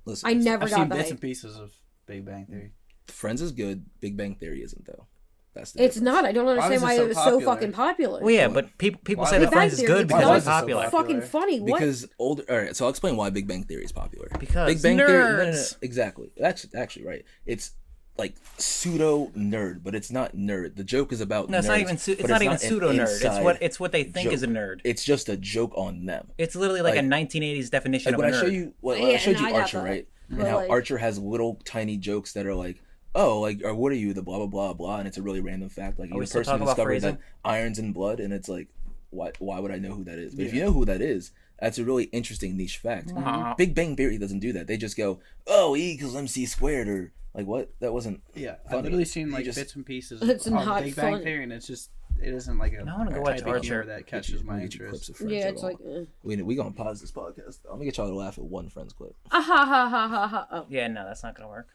Listen, I never I've got seen the bits hype. and pieces of Big Bang Theory. Friends is good. Big Bang Theory isn't though. That's the It's difference. not. I don't understand was it why so it was so fucking popular. Well, yeah, but people people Why say was the it Friends is good because it's was so popular. popular? fucking funny. What? Because older. All right, so I'll explain why Big Bang Theory is popular. Because Big Bang Theory. No, no, no, nerds. exactly. That's actually right. It's like pseudo nerd, but it's not nerd. The joke is about. No, it's not even. Su- it's but not even pseudo nerd. It's what it's what they think joke. is a nerd. It's just a joke on them. It's literally like, like- a 1980s definition Like of when a I nerd. show you, when, when Yeah, I showed you Archer, right? And how Archer has little tiny jokes that are like, oh, like, or what are you? The blah blah blah blah, and it's a really random fact. Like you're the person who discovered that iron's in blood, and it's like, why? Why would I know who that is? But if you know who that is, that's a really interesting niche fact. Uh-huh. Big Bang Theory doesn't do that. They just go, oh, E equals MC squared, or like what? That wasn't. Yeah, I've literally seen like just- bits and pieces It's of not Big Bang funny. Theory, and it's just it isn't like a. I wanna go watch type of Archer. that catches you- my get you clips interest. of Friends. yeah, it's like. Uh, we we gonna pause this podcast. I'm gonna get y'all to laugh at one Friends clip. ah, ha ha ha ha ha. Oh. Yeah, no, that's not gonna work.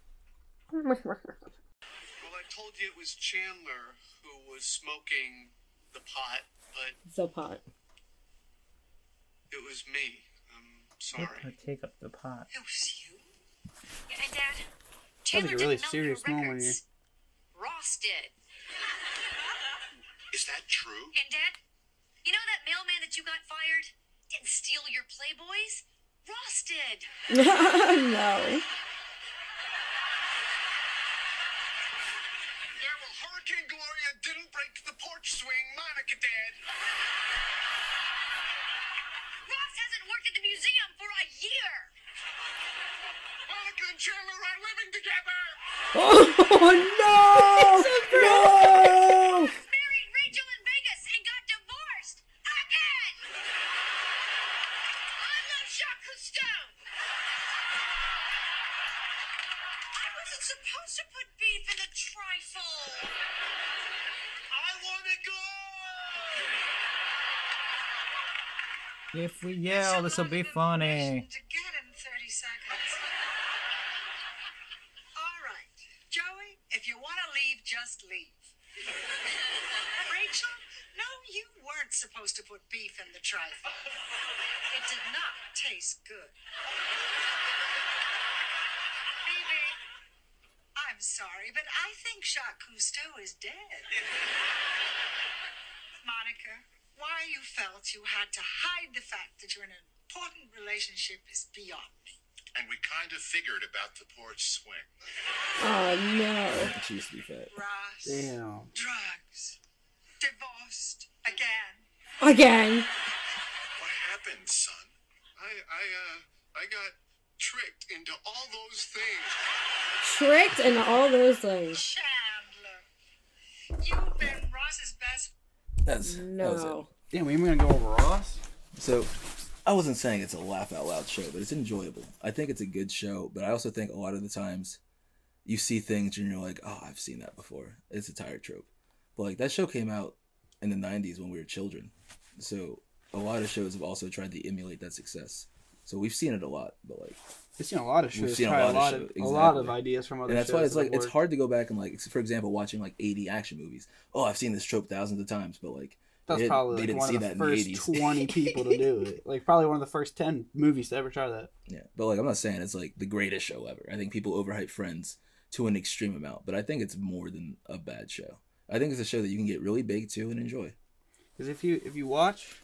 Well, I told you it was Chandler who was smoking the pot, but the pot. it was me. I'm sorry. Take up the pot. It was you? Yeah, and Dad, Sounds Taylor like a really didn't serious your moment records. Ross did. Is that true? And Dad, you know that mailman that you got fired? Didn't steal your Playboys? Ross did. no. Yeah, well, Hurricane Gloria didn't break the porch swing. Monica did. Ross hasn't worked at the museum for a year. Monica and Chandler are living together. Oh no! no! Married Rachel in Vegas and got divorced again. I love Jacques Cousteau. I wasn't supposed to put beef in the trifle. I want to go. If we yell, this will be funny. To get in 30 seconds. All right, Joey, if you want to leave, just leave. Rachel, no, you weren't supposed to put beef in the trifle. It did not taste good. Phoebe, I'm sorry, but I think Jacques Cousteau is dead. Monica, why you felt you had to hide the fact that you're in an important relationship is beyond me. And we kind of figured about the porch swing. Oh no! She used to be fat. Ross, Damn. drugs, divorced again. Again. What happened, son? I, I, uh, I got tricked into all those things. Tricked into all those things. Chandler, you've been Ross's best. That's that was it. No. Damn, we even gonna go over Ross? So, I wasn't saying it's a laugh out loud show, but it's enjoyable. I think it's a good show, but I also think a lot of the times you see things and you're like, oh, I've seen that before. It's a tired trope. But like that show came out in the 90s when we were children. So, a lot of shows have also tried to emulate that success. So, we've seen it a lot, but like, We've seen a lot of shows. We've seen a lot of a lot show- of, a lot of ideas from other and that's why it's like it's hard to go back and like, for example, watching like 80 action movies. Oh, I've seen this trope thousands of times, but like, That's they, probably they like didn't one see of the that first in the 80s. twenty people to do it. Like probably one of the first ten movies to ever try that. Yeah, but like I'm not saying it's like the greatest show ever. I think people overhype Friends to an extreme amount, but I think it's more than a bad show. I think it's a show that you can get really big to and enjoy. Because if you if you watch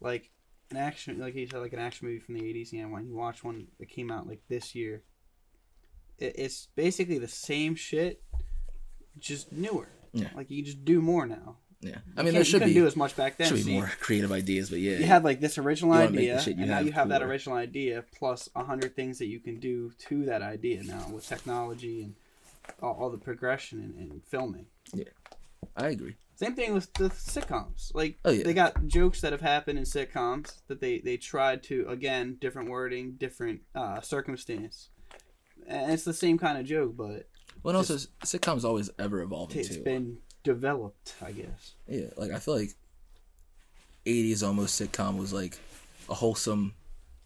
like an action like you said like an action movie from the eighties, and when you watch one that came out like this year, it, it's basically the same shit, just newer. Yeah. Like you just do more now. Yeah, I mean there should be do as much back then. should so be you- more creative ideas, but yeah, You have like this original You wanna make the idea, you and now you have that original idea plus a hundred things that you can do to that idea now with technology and all, all the progression in, in filming. Yeah, I agree. Same thing with the sitcoms. Like Oh, yeah. they got jokes that have happened in sitcoms that they they tried to again different wording, different uh, circumstance, and it's the same kind of joke, but Well, also sitcoms always ever evolving it's too. been developed, I guess. Yeah, like I feel like '80s almost sitcom was like a wholesome,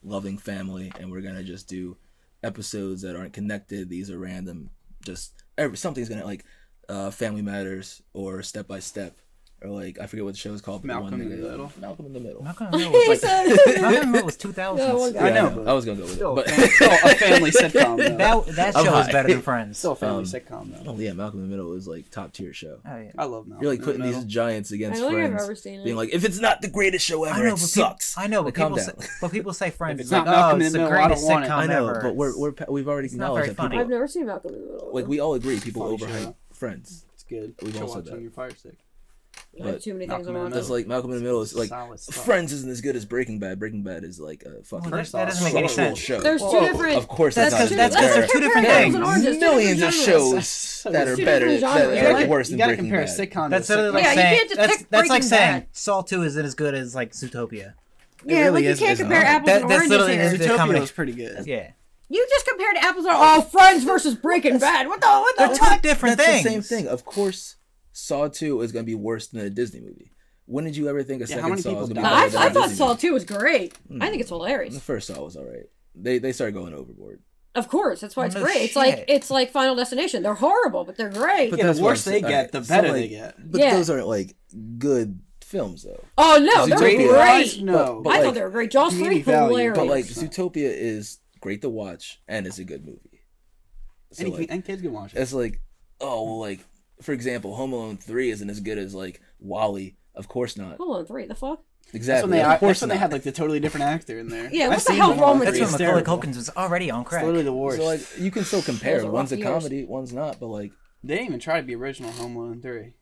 loving family, and we're gonna just do episodes that aren't connected. These are random. Just every something's gonna like uh, Family Matters or Step by Step or like I forget what the show is called. Malcolm in the Middle. Malcolm in the Middle. Malcolm in the Middle was Malcolm in the Middle was 2000. I know. I was gonna go with still it, but still a family sitcom. That that show is better than Friends. Still a family um, sitcom though. Oh yeah, Malcolm in the Middle is like top tier show. Oh yeah, I love Malcolm. You're like putting these giants against I don't Friends. I've ever seen it. Being like, if it's not the greatest show ever, I know, it sucks. I know, but people say, but people say Friends. it's not Malcolm oh, in the Middle. I don't want it. I know, but we're we're we've already acknowledged that. I've never seen Malcolm in the Middle. Like we all agree, people overhype friends. It's good. We've all said that. Your fire stick. But too many things Malcolm in That's like Malcolm in the Middle is like Friends isn't as good as Breaking Bad. Breaking Bad is like a oh, fucking Well, that- that doesn't make any sense. show. There's two Well, different- Of course, that's, because that's two different things. Millions of shows that are better, different that are like, worse than Breaking Bad. That's like Yeah, you can't just that's, that's like saying Saw Two isn't as good as like Zootopia. Yeah, like you can't compare apples and that's oranges literally- Zootopia is pretty good. Yeah, you just compared apples to all oh, Friends versus Breaking Bad. What the what the They're two different That's things. the same thing. Of course, Saw Two is going to be worse than a Disney movie. When did you ever think a yeah, second Saw was going to be better I, than thought Disney Saw Two was great. Mm. I think it's hmm. hilarious. The first Saw was all right. They they started going overboard. Of course, that's why it's great. Shit. It's like it's like Final Destination. They're horrible, but they're great. But yeah, the worse they get, the better so like, they get. But yeah. those aren't like good films, though. Oh no, they're Zootopia, great. No, but, but I like, thought they were great. Jaws three hilarious. But like Zootopia is great to watch, and it's a good movie. So and, like, and kids can watch it. It's like, oh, well, like for example, Home Alone three isn't as good as like WALL-E. Of course not. Home Alone three, the fuck. Exactly. That's when they, of course that's when they had like the totally different actor in there. Yeah, what the hell wrong with That's when Macaulay Culkin was already on crack. Totally literally the worst. So like, you can still compare. One's a comedy, one's not, but like they didn't even try to be original Home Alone three.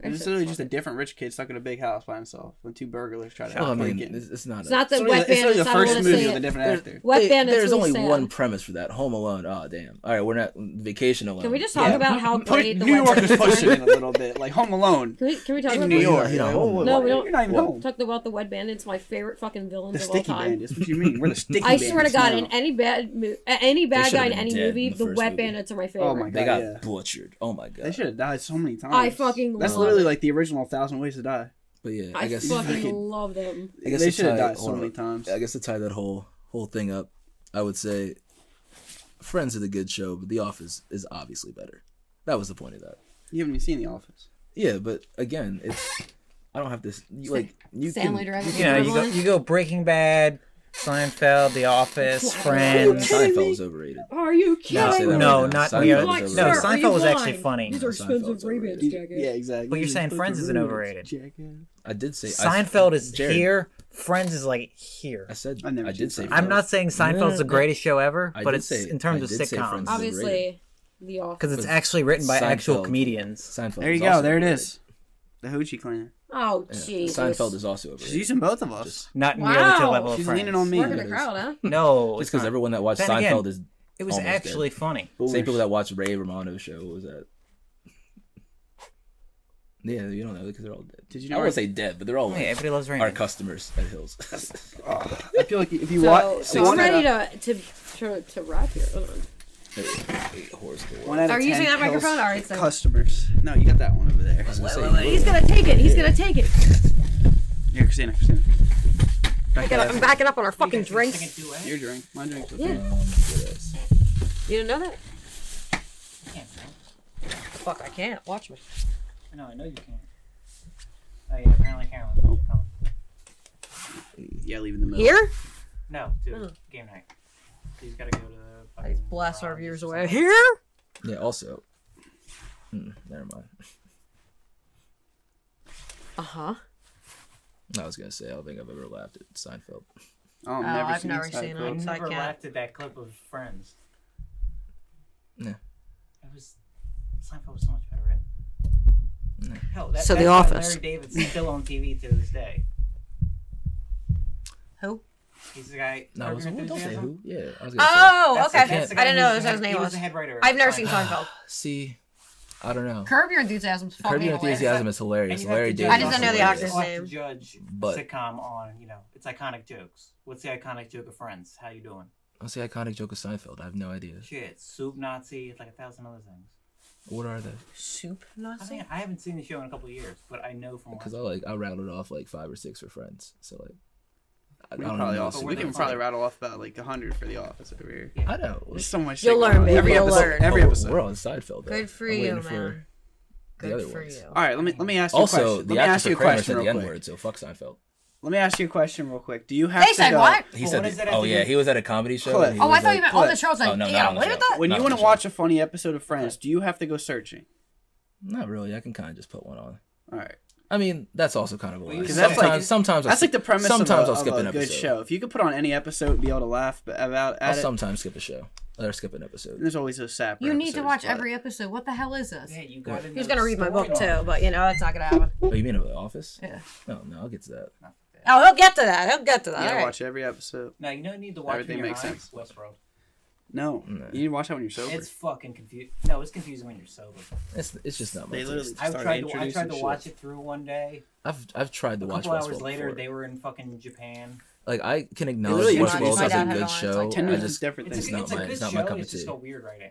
It's literally just a different rich kid stuck in a big house by himself when two burglars try to. Oh, I mean, it. it's, it's not. It's a, not that Wet Bandits. It's the first movie with a different actor. Wet Bandits. There's only one premise for that. Home Alone. Oh damn. All right, we're not Vacation Alone. Can we just talk yeah. about how great the New York is pushing a little bit? Like Home Alone. Can we, can we talk in about New York? You know, no, we don't. You're not even home. Talk about the Wet Bandits. My favorite fucking villain of all time. That's what you mean. We're the sticky. Bandits. I swear to God, in any bad any bad guy in any movie, the Wet Bandits are my favorite. Oh my god, they got butchered. Oh my god, they should have died so many times. I fucking love literally like the original Thousand Ways to Die. But yeah, I, I guess fucking I love them. I guess they should have died so many times. I guess to tie that whole whole thing up, I would say Friends is a good show, but The Office is obviously better. That was the point of that. You haven't even seen The Office. Yeah, but again, it's I don't have this. You, like you Family can, you, yeah, you go, you go Breaking Bad, Seinfeld, The Office, Friends. Seinfeld is overrated. Are you kidding? me? No, not Seinfeld we are, like, no. Sir, Seinfeld was actually funny. These are expensive Ray-Bans. Yeah, exactly. But you're saying Friends isn't overrated. I did say Seinfeld I, is Jared. here. Friends is like here. I said I, never I did say. Friends. I'm not saying Seinfeld's yeah, the greatest show ever, but it's say, in terms of sitcoms, obviously. The Office, because it's actually written by actual comedians. Seinfeld. There you go. There it is. The Hoochie Clan. Oh, jeez. Seinfeld is also over. She's using both of us. Just, Not Wow. nearly to the level of She's leaning on me. Working the crowd, huh? No, it's because everyone that watched Then again, Seinfeld is It was actually funny. same people that watched Ray Romano's show. What was that? Yeah, you don't know because they're all dead. Did you know? I won't say dead, but they're all Hey, everybody loves our customers at Hills. I feel like if you So, watch, so I'm ready to, to, to, to wrap here. Hold on. One out of Are you using that microphone? All right, so- Customers. No, you got that one over there. He's gonna take it. He's gonna take it. Here, Christina, Christina. Back I I'm backing up on our fucking drinks. Your drink. My drink's okay. Yeah. You didn't know that? Fuck, I can't. Watch me. No, I know you can't. Oh yeah, apparently Carolyn. Oh. coming. Yeah, leave in the middle. Here? No, to hmm. game night. He's gotta go to the. I blast our viewers away. Here? Yeah, also. Hmm, never mind. Uh huh. I was gonna say, I don't think I've ever laughed at Seinfeld. Oh, I've oh, never I've seen never Seinfeld. seen it. I've never laughed at that clip of Friends. No. It was. Seinfeld was so much better. No. Hell, that, so The Office. Larry David's still on TV to this day. Who? He's the guy. No, was, who, don't say who. Yeah. I was oh, say. okay. I didn't know that was his name. He was the head writer. I've never seen Seinfeld. See, I don't know. Curb Your Enthusiasm fucking Curb Your Enthusiasm is hilarious. Larry David. I just don't know the actor's name. Judge but sitcom on you know it's iconic jokes. What's the iconic joke of Friends? How you doing? What's the iconic joke of Seinfeld? I have no idea. Shit, soup Nazi. It's like a thousand other things. What are they? Soup Nazi. I, mean, I haven't seen the show in a couple years, but I know from because I like I rattled off like five or six for Friends. So like we can depth. probably rattle off about like a hundred for the office over here. I know. There's so much. You'll learn, going baby, Every you'll episode. learn. Every Oh, episode. We're on Seinfeld. Though. Good for I'm you, waiting man. Good other for ones. you. All right, let me let me ask you a Also, question. the Let me ask you a question said the real N quick. word, so fuck Seinfeld. Let me ask you a question real quick. Do you have They to said go what? He said, what the- "Oh yeah, he was at a comedy show." Clip. and he Oh, I was thought you like- meant all the Clip. shows. Like, Oh, no, you not on the show. that. when Not you want to watch a funny episode of Friends? Do you have to go searching? Not really. I can kind of just put one on. All right, I mean, that's also kind of a lie. Because Sometimes, that's like- sometimes I'll that's like the premise Sometimes of a, I'll skip of an good episode. show. If you could put on any episode and be able to laugh about I'll it, sometimes skip a show or skip an episode. there's always a sap. You need to watch but- every episode. What the hell is this? Yeah, you got He's gonna read my book too, but you know that's not gonna happen. Oh, you mean of The Office? Yeah. No, no, I'll get to that. Oh, he'll get to that. He'll get to You that. gotta All right. watch every episode. No, you don't need to watch Everything makes high. sense. Westworld. No, No. you need to watch that when you're sober. It's fucking confusing. No, it's confusing when you're sober. It's it's just not my They literally- I've tried to. I tried to shit. watch it through one day. I've I've tried A to watch couple hours later, before. they were in fucking Japan. Like I can acknowledge literally Westworld introduced as my a good had on, it's show. like 10 I just is different It's things. a, not it's a my- good it's not my cup of it's just tea. weird writing.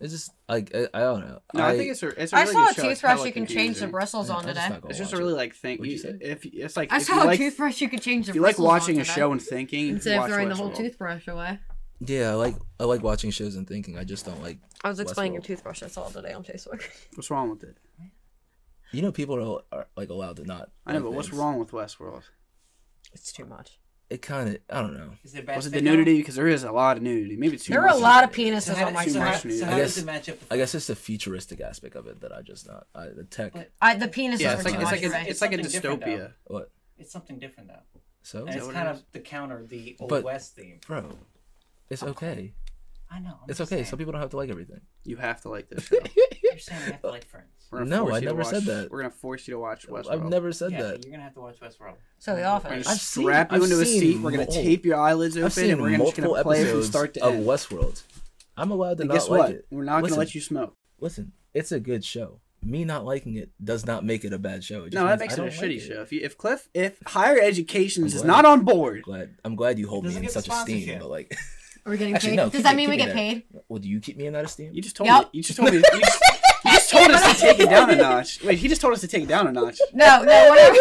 it's just like I, I don't know. No, I, think it's a it's a I really saw good a show. It's toothbrush hella you can change the bristles Yeah, on I'm just today. It's just a really like think. What'd You, you say? if it's like I if saw you a like toothbrush you could change the if you like watching a show and thinking, instead of throwing the whole toothbrush away. Yeah, I like I like watching shows and thinking. I just don't like. I was explaining your toothbrush. I saw today on Facebook. What's wrong with it? You know, people are, are like allowed to not. I know, like but what's things. wrong with Westworld? It's too much. It kind of I don't know. Is it bad? Was it the nudity? Because there is a lot of nudity. Maybe it's too There much. are a lot of So penises how, on my so how, much so how I does guess- it match up? I guess it's the futuristic aspect of it that I just not. I, the tech. But- I, the penises Yeah, are it's too like it's much. like a, right? it's like a dystopia. what? It's something different though, So, and it's what it kind of the counter the old But- west theme. bro, it's okay. I know. I'm It's just okay. saying. Some people don't have to like everything. You have to like this show. You're saying I have to like Friends. We're gonna No, force I you to never said that. We're gonna force you to watch Westworld. I've never said yeah, that. you're gonna have to watch Westworld. So the We're gonna office. I've seen- strap you I've into a seen seat. We're gonna mul- tape your eyelids I've open, seen and we're gonna, just multiple gonna play it from episodes start to of end. Westworld. I'm allowed to And not guess like what? it. We're not Listen. gonna let you smoke. Listen, it's a good show. Me not liking it does not make it a bad show. It just No, that means makes it a don't shitty like show. If you, if Cliff, if higher education is glad. not on board, Glad I'm glad you hold me Doesn't in get the such esteem, sponsorship. but like, Are we getting Actually, paid? no, Does that it- mean we get it there. paid? well, do you keep me in that esteem? you just told Yep. me. You just told me. You just, you just told us to take it down a notch. Wait, he just told us to take it down a notch. No, no, whatever.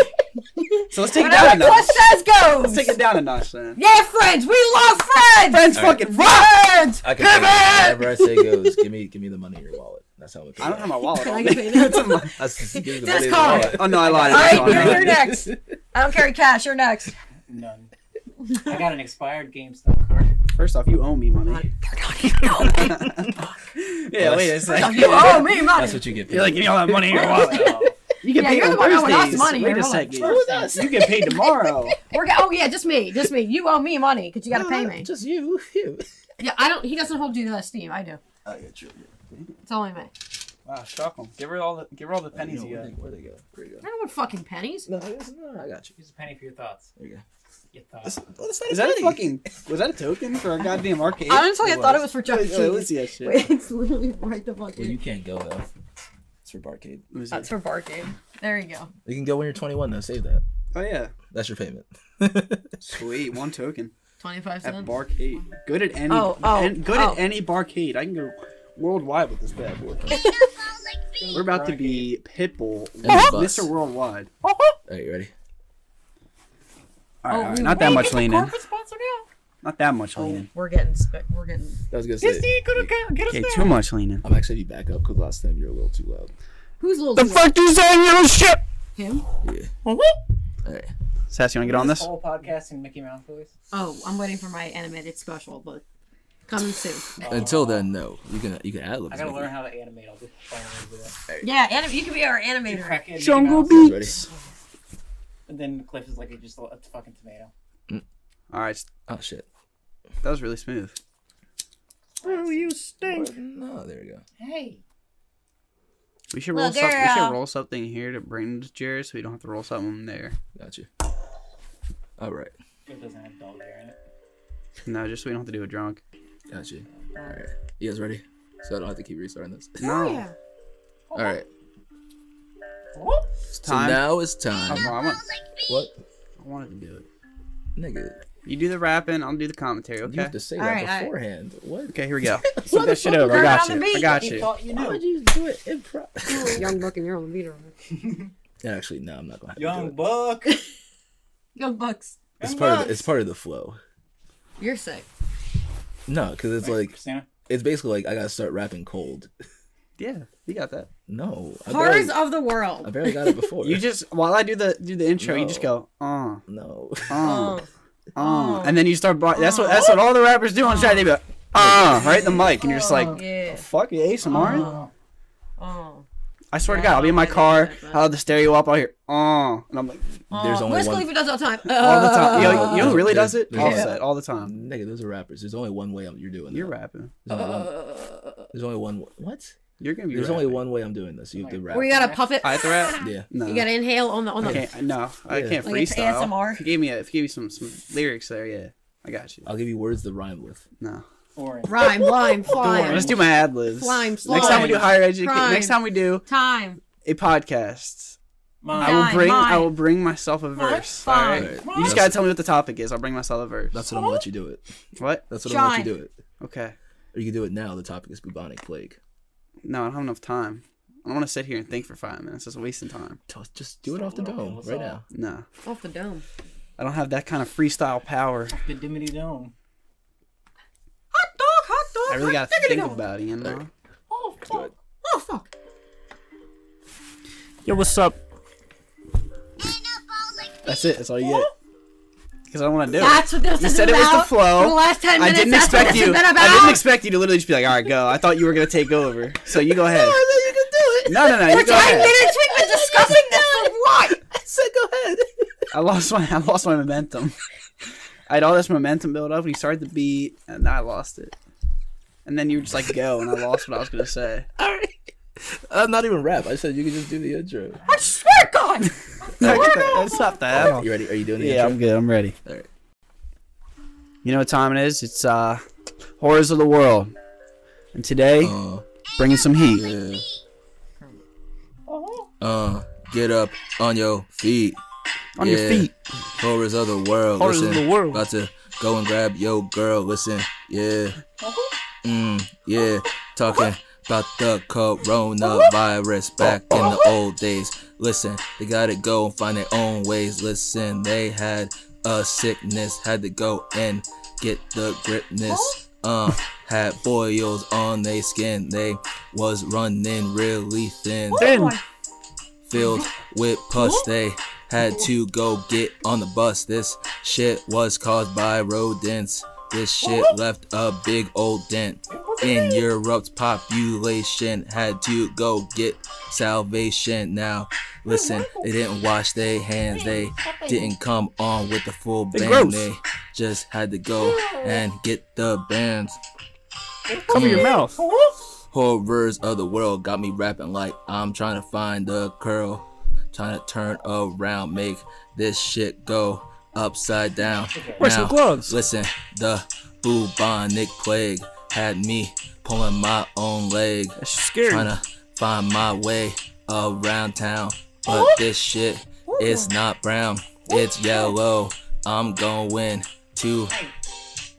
So let's take it down a whatever notch. says goes. Let's take it down a notch then. Yeah, friends. We love friends. Friends All right. fucking rock. Friends. I can say whatever I say goes. Give me, give me the money in your wallet. That's how it. Goes. I don't have my wallet Can I me. get paid now? It's in my- That's just give me the Just money in the call wallet. Oh no, I lied. All It's right, on you're, you're next. I don't carry cash. You're next. None. I got an expired GameStop card. First off, you owe me money. yeah, wait a second. You owe me money. That's what you get. Paid. You're like, give me all that money in your wallet. You get Yeah, paid you're on the one owing us money Wait a Hold second. Who's us? You get paid tomorrow. We're go- oh yeah, just me, just me. You owe me money because you got to pay me. Just you. you. Yeah, I don't. He doesn't hold you to that steam. I do. I get you. It's only me. Wow, shock 'em. Give her all the give her all the pennies Pennies you Where got. they, where they go? Where they go? I don't want fucking pennies. No, I no, I got you. here's a penny for your thoughts. There you go. Your thoughts. That's, that's Is that a fucking? Was that a token for a goddamn arcade? Honestly, I thought it was. was for Chuck E. Wait, wait, let's Cheese. shit. Wait, it's literally right the fuck Well, you can't go though. It's for barcade. Let me. That's for Barcade. There you go. You can go when you're 21 though. Save that. Oh yeah, That's your payment. sweet one token Twenty-five cents. at cents. Barcade. Good at any. Oh, oh, and good oh. at any barcade. I can go worldwide with this bad boy. We're about to be Pitbull, the bus. Mr. Worldwide. Uh-huh. All right, you ready? All right, oh, all right, we not that much leaning. corporate sponsor now. Not that much Oh, leaning. we're getting spe- we're getting. I was gonna say. Okay, too much leaning. I'm actually back up because last time you were a little too loud. Who's a little? The too fuck you saying, you little shit? Him? Yeah. Uh-huh. All right. Sass, you wanna get on this? Whole podcast in Mickey Mouse voice. Oh, I'm waiting for my animated special, but coming soon. Until then, no. You can you can ad lib. I gotta learn how to animate. I'll just finally do that. Yeah, anim- you can be our animator. Crack it, Jungle Beats. And then Cliff is like a, just a, a fucking tomato. Mm. All right, Oh shit. that was really smooth. Oh, you stink. No, there we go. Hey. We should Well, roll something. We girl. should roll something here to bring to Jared, so we don't have to roll something there. Got you. All right. It doesn't have dog hair in it. No, just so we don't have to do it drunk. Got you. All right. You guys ready? So I don't have to keep restarting this. No, Oh, yeah. All right. It's time. So time. now it's Oh, time. I, want, What? I wanted to do it. Nigga, You do the rapping, I'll do the commentary. Okay? You Okay. have to say All that right, all right. beforehand. What? Okay, here we go. Flip that shit over. I got you. I got You you. thought you Why would you do it improv? Young Buck and you're on the beat over. Yeah, actually, no, I'm not gonna have Young. Buck. Young Bucks. It's part of the, it's part of the flow. You're sick. No, because it's like Christina. it's basically like I gotta start rapping cold. Yeah, you got that. No. I Horrors barely, of the world. I barely got it before. You just while I do the do the intro, you just go, uh, no. uh, Oh. uh, and then you start. Bro- that's what that's what all the rappers do on Saturday. They be like, uh, right in the mic, and you're just like, Yeah. fuck you, ASMR. Oh. I swear to God, I'll be in my car, I'll have the stereo up, I'll hear, uh, and I'm like, There's only Wiz one. Khalifa does all the time. all the time. Yo, Uh, you know who really does it? there's- Offset, all the time. Nigga, those are rappers. There's only one way you're doing. You're that. rapping. There's only one. There's only one. What? You're gonna be. There's only one way I'm doing this. You have to rap. Where you gotta puff it. I have to rap. Yeah. No, You gotta inhale on the on I the. can't. No, I Yeah. can't freestyle. Like it's. ASMR. If you gave me, a, if you gave me some, some lyrics there, yeah, I got you. I'll give you words to rhyme with. No, Orange. Rhyme, lime, flying. let's do my ad libs. Slime, Next time we do higher education. Next time we do Time. a podcast, Mine. I will Mine, bring. I will bring myself a verse. all Fine. right? Alright. You just gotta tell me what the topic is. I'll bring myself a verse. That's what I'm gonna let you do it. What? That's what I'm gonna let you do it. Okay. Or you can do it now. The topic is bubonic plague. No, I don't have enough time. I don't want to sit here and think for five minutes. It's wasting time. Just- Just do it off the dome right now. No, Off the dome. I don't have that kind of freestyle power. The Dimity Dome. Hot dog, hot dog. I really gotta think dog. about it, you know. Oh fuck. Oh fuck. Yo, what's up? That's it. That's all you get. Because I don't want to do it. That's what this You is said it was the flow. For the last ten minutes. I didn't expect you. I didn't expect you to literally just be like, "All right, go." I thought you were gonna take over. So you go ahead. you can do it. No, no, no. You For go ten ahead. minutes, we've been discussing this for what? I said go ahead. I lost my I lost my momentum. I had all this momentum built up. We started the beat, and I lost it. And then you were just like, "Go," and I lost what I was gonna say. All right. I'm not even rap. I said you could just do the intro. I swear to God. That's not that. You ready? Are you doing the Yeah, I'm good. I'm ready. All right. You know what time it is? It's uh, horrors of the world, and today Uh, bringing some heat. yeah. Uh, get up on your feet. On your feet. Horrors of the world. Horrors of the world. About to go and grab your girl. Listen, yeah. Mm, yeah. Talking about the coronavirus back in the old days. Listen, they gotta go and find their own ways. Listen, they had a sickness, had to go and get the gripness. Uh, had boils on their skin. They was running really thin Then filled with pus. They had to go get on the bus. This shit was caused by rodents. This shit left a big old dent in Europe's population. Had to go get salvation. Now, listen, they didn't wash their hands. They didn't come on with the full band. They just had to go and get the bands. cover your mouth. Horrors of the world got me rapping like I'm trying to find the curl. Trying to turn around, make this shit go upside down. Wear some gloves. Listen, the bubonic plague had me pulling my own leg. That's scary. Trying to find my way around town. But this shit is not brown, it's yellow. I'm going to.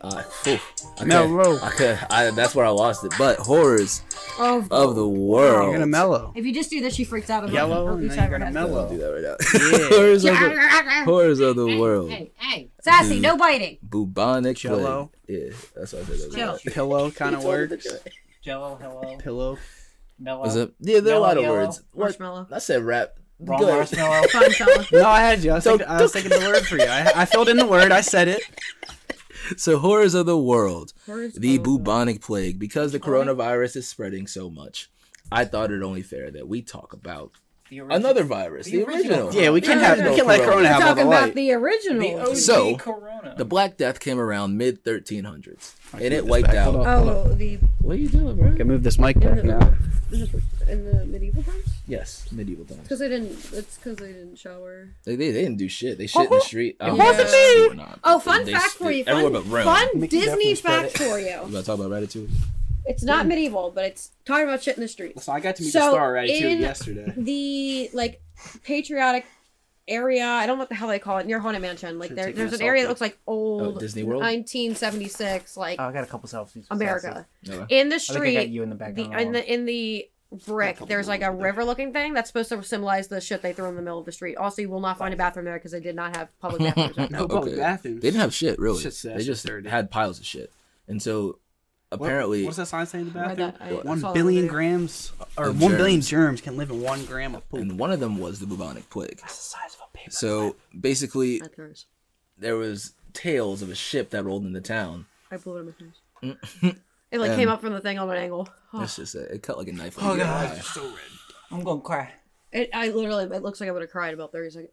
Uh, phew, I Mellow. could, I could, I, that's where I lost it. But horrors Oh, of the world. You're gonna mellow. if you just do this, she freaks out. Yellow, Oh, and then you're of gonna head. I'll do that right now. Yeah. horrors, of the, Yeah. horrors of the world. Hey, hey, sassy, no biting. Bubonic Jello. plague. Yeah, that's what I said. Chill. Pillow kind of works. Jello, hello. Pillow. Mellow. Was it? Yeah, there are a lot of Yellow, words. Marshmallow. I said rap. Wrong Good. marshmallow. Fun fella. No, I had you. I was, So- thinking, I was thinking the word for you. I, I filled in the word. I said it. So horrors of the world. Horrors the bubonic plague. Because the coronavirus is spreading so much, I thought it only fair that we talk about another virus, the, The original. original. Yeah, we can't have. We original can let Corona We're have all talking the about the original. The OG So, Corona. The Black Death came around mid 1300s, and it wiped out. Hold on. oh, the What are you doing, bro? Can move this mic in back the, now. in the medieval times. Yes, medieval times. Because they didn't. It's because they didn't shower. They, they, they didn't do shit. They shit in the street. I don't oh, wasn't know if that's me. true or not, Oh, fun they fact for you. Fun, but fun Disney fact for You you. want to talk about Ratatouille? It's not medieval, but it's talking about shit in the streets. So I got to meet So, the star already too in- yesterday. The like patriotic area. I don't know what the hell they call it near Haunted Mansion. Like Should've there, there's an area selfie. that looks like oh, old Oh, Disney World? 1976, like Oh, I got a couple selfies. America. No. In the I think I street, got you in the the in the in the brick there's like a people over there. river looking thing that's supposed to symbolize the shit they threw in the middle of the street also you will not find a bathroom there because they did not have public bathrooms No now. public bathrooms. They didn't have shit really. Shit's- that they just dirty. had piles of shit, and so apparently What's that sign saying in the bathroom? that. I One saw billion grams or Of one billion germs. germs can live in one gram of poop. and one of them was the bubonic plague. That's the size of a paper. So basically, there was tales of a ship that rolled into town. I blew it in my face. Mm. It like came um, up from the thing on an angle. Oh, It's just a, it cut like a knife. Oh, God. eye. so red. I'm gonna cry. it, I literally, it looks like I would have cried about 30 seconds.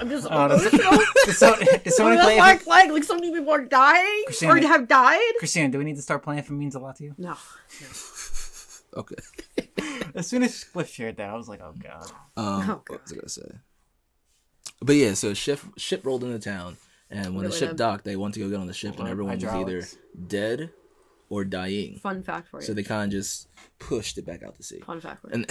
I'm just Oh, no. emotional. Did, so, did somebody What play? the fuck? Like, like so many people are dying or Christina. have died? Christina, do we need to start playing if it means a lot to you? No. Okay. As soon as Cliff shared that, I was like, oh god. Um, Oh, what was I gonna say? But yeah, so ship ship rolled into town, and when the ship docked, they went to go get on the ship, and Well, everyone was either dead or dying. Fun fact for you. So they kind of just pushed it back out to sea. fun fact for you. And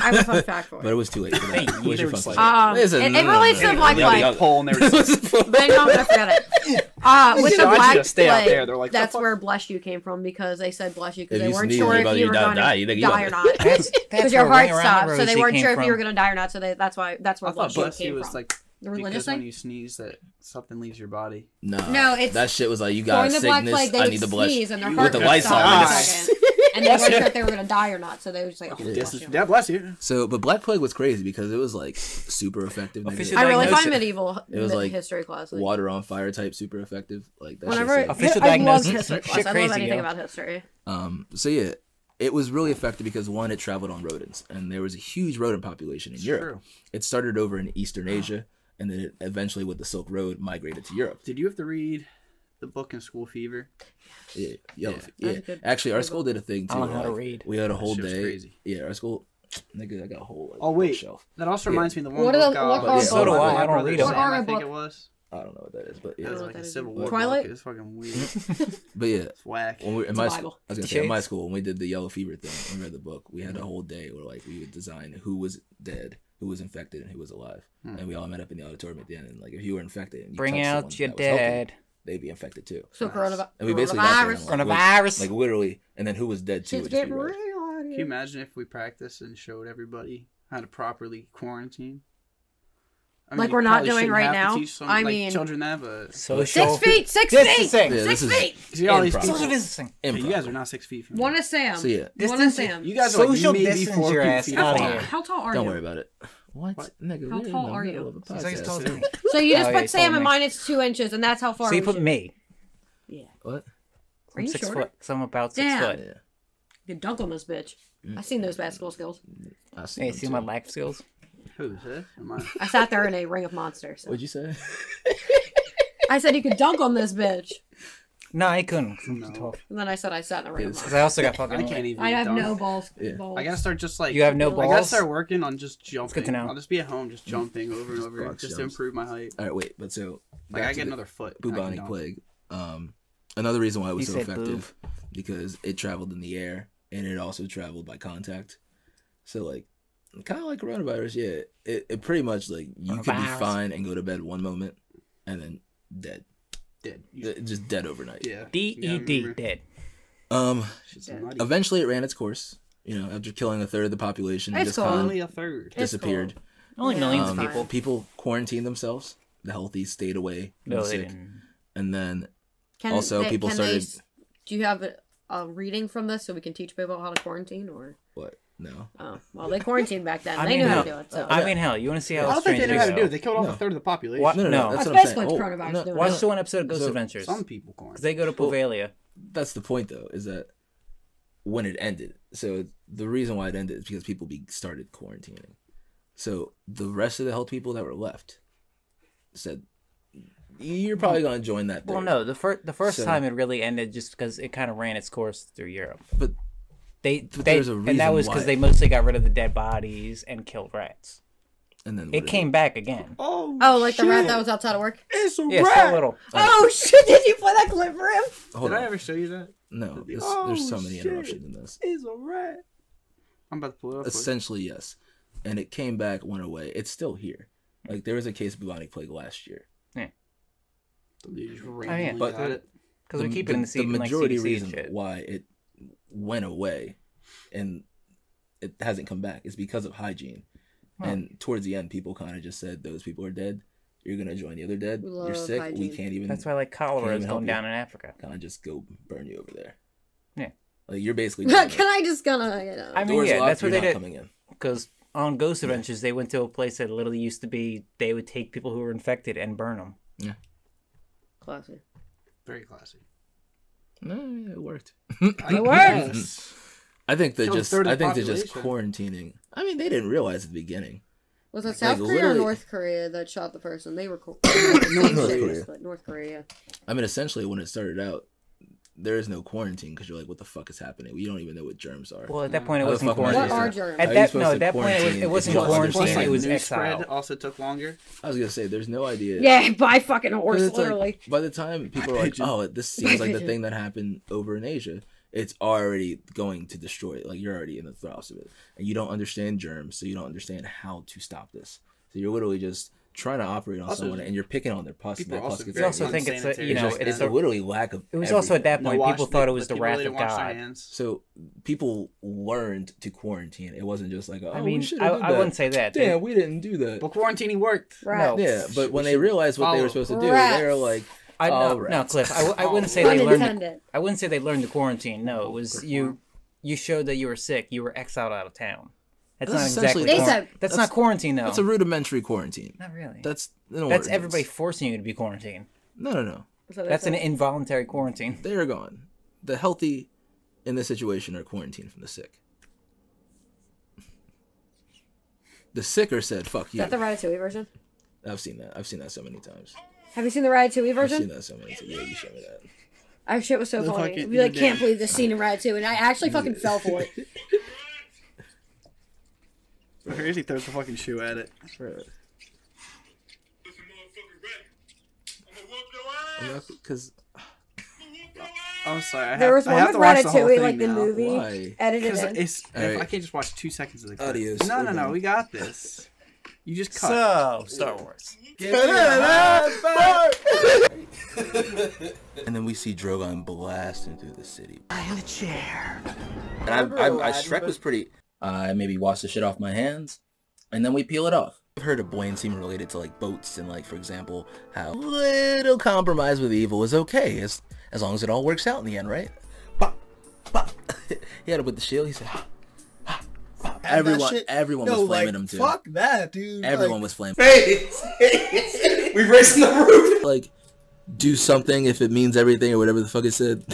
I have a fun fact for but it was too late for that. Hey, What's your fun fact? Um, Listen, it, no, it no, relates no, to no, Black no, no, Plague. pole and they were just But no, I forgot it. Uh, with the Black just stay out there. They're like, that's where bless you came from because they said bless you because they weren't sure if you you were going die, to you think you die or not. That's, that's Because your heart Ring Around the stopped, so they weren't sure if you were going to die or not. So that's why that's where I thought bless you came was from. Like the religious because when you sneeze that something leaves your body. No, No, it's- that shit was like you got During the Black sickness. They I need to bless sneeze and their you heart with the lights stop on. for a Die. second. and they weren't sure if they were going to die or not. So they were just like, oh, bless you. yeah, bless you. So, but Black Plague was crazy because it was like super effective. I really find medieval It was like history class. Like, water on fire type, super effective. Like that. whenever shit's sick. Official I love diagnosis. history class. Shit I love crazy, anything yo. about history. Um, so yeah, it was really effective because one, it traveled on rodents, and there was a huge rodent population in Europe. True. It started over in Eastern Asia, and then it eventually, with the Silk Road, migrated to Europe. Did you have to read the book in School Fever? Yeah, yellow, Yeah. yeah. Good- Actually, our school did a thing too. I don't know how to read. We had a whole day. crazy. Yeah, our school. Nigga, I got a whole. Like, Oh wait, shelf. that also Yeah. reminds me of the one What are book. the- uh, what are by So do I, I don't read Sam, them. What are I a think it was. I don't know what that is, but It yeah. was like what a that Civil is. War Twilight? book. It's fucking weird. But yeah, It's whack. when we in It's my school, I was gonna say in my school when we did the yellow fever thing, we read the book. We had a whole day where like we would design who was dead, who was infected, and who was alive, hmm. and we all met up in the auditorium at the end. And like if you were infected, and you Bring touched out someone your that was healthy, dead. they'd be infected too. So coronavirus. And we basically got there, coronavirus. and, like, Coronavirus. like literally, and then who was dead too. Shit's just be getting real out Can you imagine if we practiced and showed everybody how to properly quarantine? I Like we're not doing right have to now? teach some, I like, mean- children that, but Social. Six feet, six This feet, is thing. Yeah, six this is- feet. see all these people. Social distancing. Hey, you guys are not six feet from me. One is Sam. So yeah, One is Sam. You guys are like Social maybe distance four your feet ass feet outta apart. here. How tall are you? don't worry about it. What, What? nigga? How tall are you? of a He's like as tall as podcast. me. So you oh, just Oh, put he Sam told and mine. It's two inches, and that's how far. So you put me. Yeah. What? Are I'm you six foot. So I'm about six foot. Yeah, You dunk on this bitch. I seen those basketball skills. I see. Hey, see my lack skills? Who's this? Am I? I sat there in a ring of monsters. so- What'd you say? I said you could dunk on this bitch, No, I couldn't. I'm No. tall. and then I said I sat in a ring of Because monsters. I also got I fucking. can't even. I have dunk. no balls. Yeah. balls. I gotta start just like. You have no balls. I gotta balls? start working on just jumping. good to know. I'll just be at home just jumping over and over Fox just to jumps. improve my height. All right, wait, but so Like back I to get the another foot. I can bubonic dunk. plague. Um, another reason why it was He so said effective because it traveled in the air and it also traveled by contact. So like, kind of like coronavirus, yeah. It, it pretty much like you could be Coronavirus. fine and go to bed one moment and then dead, Dead. You- Uh, just dead overnight. Yeah. D You gotta E D remember. dead. Um, Shit's nutty. eventually it ran its course. You know, after killing a third of the population, It's just cool. kind Only a third. It's disappeared. Only Yeah, millions Um, of it's people. People quarantined themselves. The healthy stayed away. from No, the they sick. didn't. And then Can Also, they- people can they started- s- do you have a, a reading from this so we can teach people how to quarantine? Or what? No. oh, well, they quarantined back then. I they mean, knew how to do it. So I mean, hell, you want to see how I don't think strange they know how to do it. They killed off No. a third of the population. What? No, no, No. no. That's, that's what I'm saying. Oh, no, doing. Watch now. the one episode of Ghost So- Adventures. Some people Because quarantine. they go to Poveglia. that's the point though is that when it ended so the reason why it ended is because people be started quarantining so the rest of the health people that were left said you're probably going to join that Well, third." no, the first the first So- time it really ended just because it kind of ran its course through Europe. but They, But they there's a and that was because they mostly got rid of the dead bodies and killed rats. and then It what came back again. Oh, Oh, like the rat that was outside of work. It's a Yeah, rat. so little. Oh shit! Did you play that clip for him? hold Did on I ever show you that? no this, Oh, there's so many shit. interruptions in this It's a rat. I'm about to pull it up. for you. essentially yes and it came back went away it's still here like there was a case of bubonic plague last year They just Oh, yeah. randomly But- got. Because we keep it in the, the seat, like majority CDC and reason shit. why it went away and it hasn't come back It's because of hygiene Huh. and towards the end people kind of just said those people are dead you're gonna join the other dead We you're love sick we can't even That's why like cholera is going help down in Africa. kind of just go burn you over there Yeah. Like you're basically. doing Can I just gonna, you know? I mean, Doors yeah, locked, that's what you're they did. coming in. Because on Ghost Adventures, they went to a place that literally used to be they would take people who were infected and burn them. Yeah. Classy. Very classy. No, it worked. It works. I think they're just. third I think they're just quarantining. I mean, they didn't realize at the beginning. Was it Like, South Korea or North Korea that shot the person? They were cool. North Korea. North Korea. I mean, essentially, when it started out, there is no quarantine because you're like, what the fuck is happening? We don't even know what germs are. Well, at that point, it How wasn't fuck am I What are germs? At that no, at that point, it was quarantine it if wasn't quarantine. Plus, like, It was news spread exile. also took longer. I was gonna say, there's no idea. Yeah, by fucking horse, it's like, literally. by the time people are like, "Oh, this seems like the thing that happened over in Asia," it's already going to destroy it. Like you're already in the throes of it, and you don't understand germs, so you don't understand how to stop this. So you're literally just trying to operate on Also, someone, and you're picking on their pus. people And that are pus also gets You very also think it's a, unsanitary. you It's know just- it's it's a, literally lack of. it was also at that No point wash- people thought it was the people wrath of didn't wash their God. So people learned to quarantine. It wasn't just like, oh, I we mean, should I, have I wouldn't say that. They- Damn, we didn't do that. But quarantining worked. Right. Yeah, but when they realized what they were supposed to do, they were like, I, "Oh, no, no, rats." Cliff. I, w- I wouldn't say they learned. Unintended. I wouldn't say they learned to quarantine. No, it was you. You showed that you were sick. You were exiled out of town. That's, That's not exactly. essentially- quar- said- that's, that's- not quarantine though. That's a rudimentary quarantine. not really. That's an That's ordinance. everybody forcing you to be quarantined. No, no, no. So That's an involuntary quarantine. They are gone. The healthy in this situation are quarantined from the sick. The sicker said, "Fuck Is you." that the Ratatouille version? I've seen that. I've seen that so many times. Have you seen the Ratatouille version? I've seen that so many times. Yeah, you showed me that. Our shit was so funny. We like the can't believe this scene in Ratatouille, and I actually fucking fell for it. So here's he throws the fucking shoe at it. Because I'm sorry. I have, There was I one have with to watch the whole Ratatouille, thing like the now. movie, Why? edited Because in. it's if I can't just watch two seconds of the clip. Adios. No, no, no. We got this. You just cut. So Star Wars. and then we see Drogon blasting through the city. in the chair. And I, I, I, Shrek was pretty. I maybe wash the shit off my hands, and then we peel it off. I've heard of buoyancy related to like boats and like, for example, how little compromise with evil is okay as as long as it all works out in the end, right? Pop, pop. he had it with the shield. He said, "Ha, ha, ha." everyone, everyone No, was flaming like, him too. Fuck that, dude. Everyone Like, was flaming. Hey, we racing the roof. like do something if it means everything or whatever the fuck it said.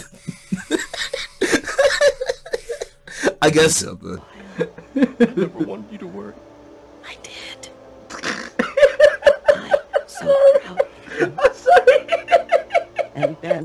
I guess so, I never wanted you to work. I did. I'm so proud of you. I'm sorry. And then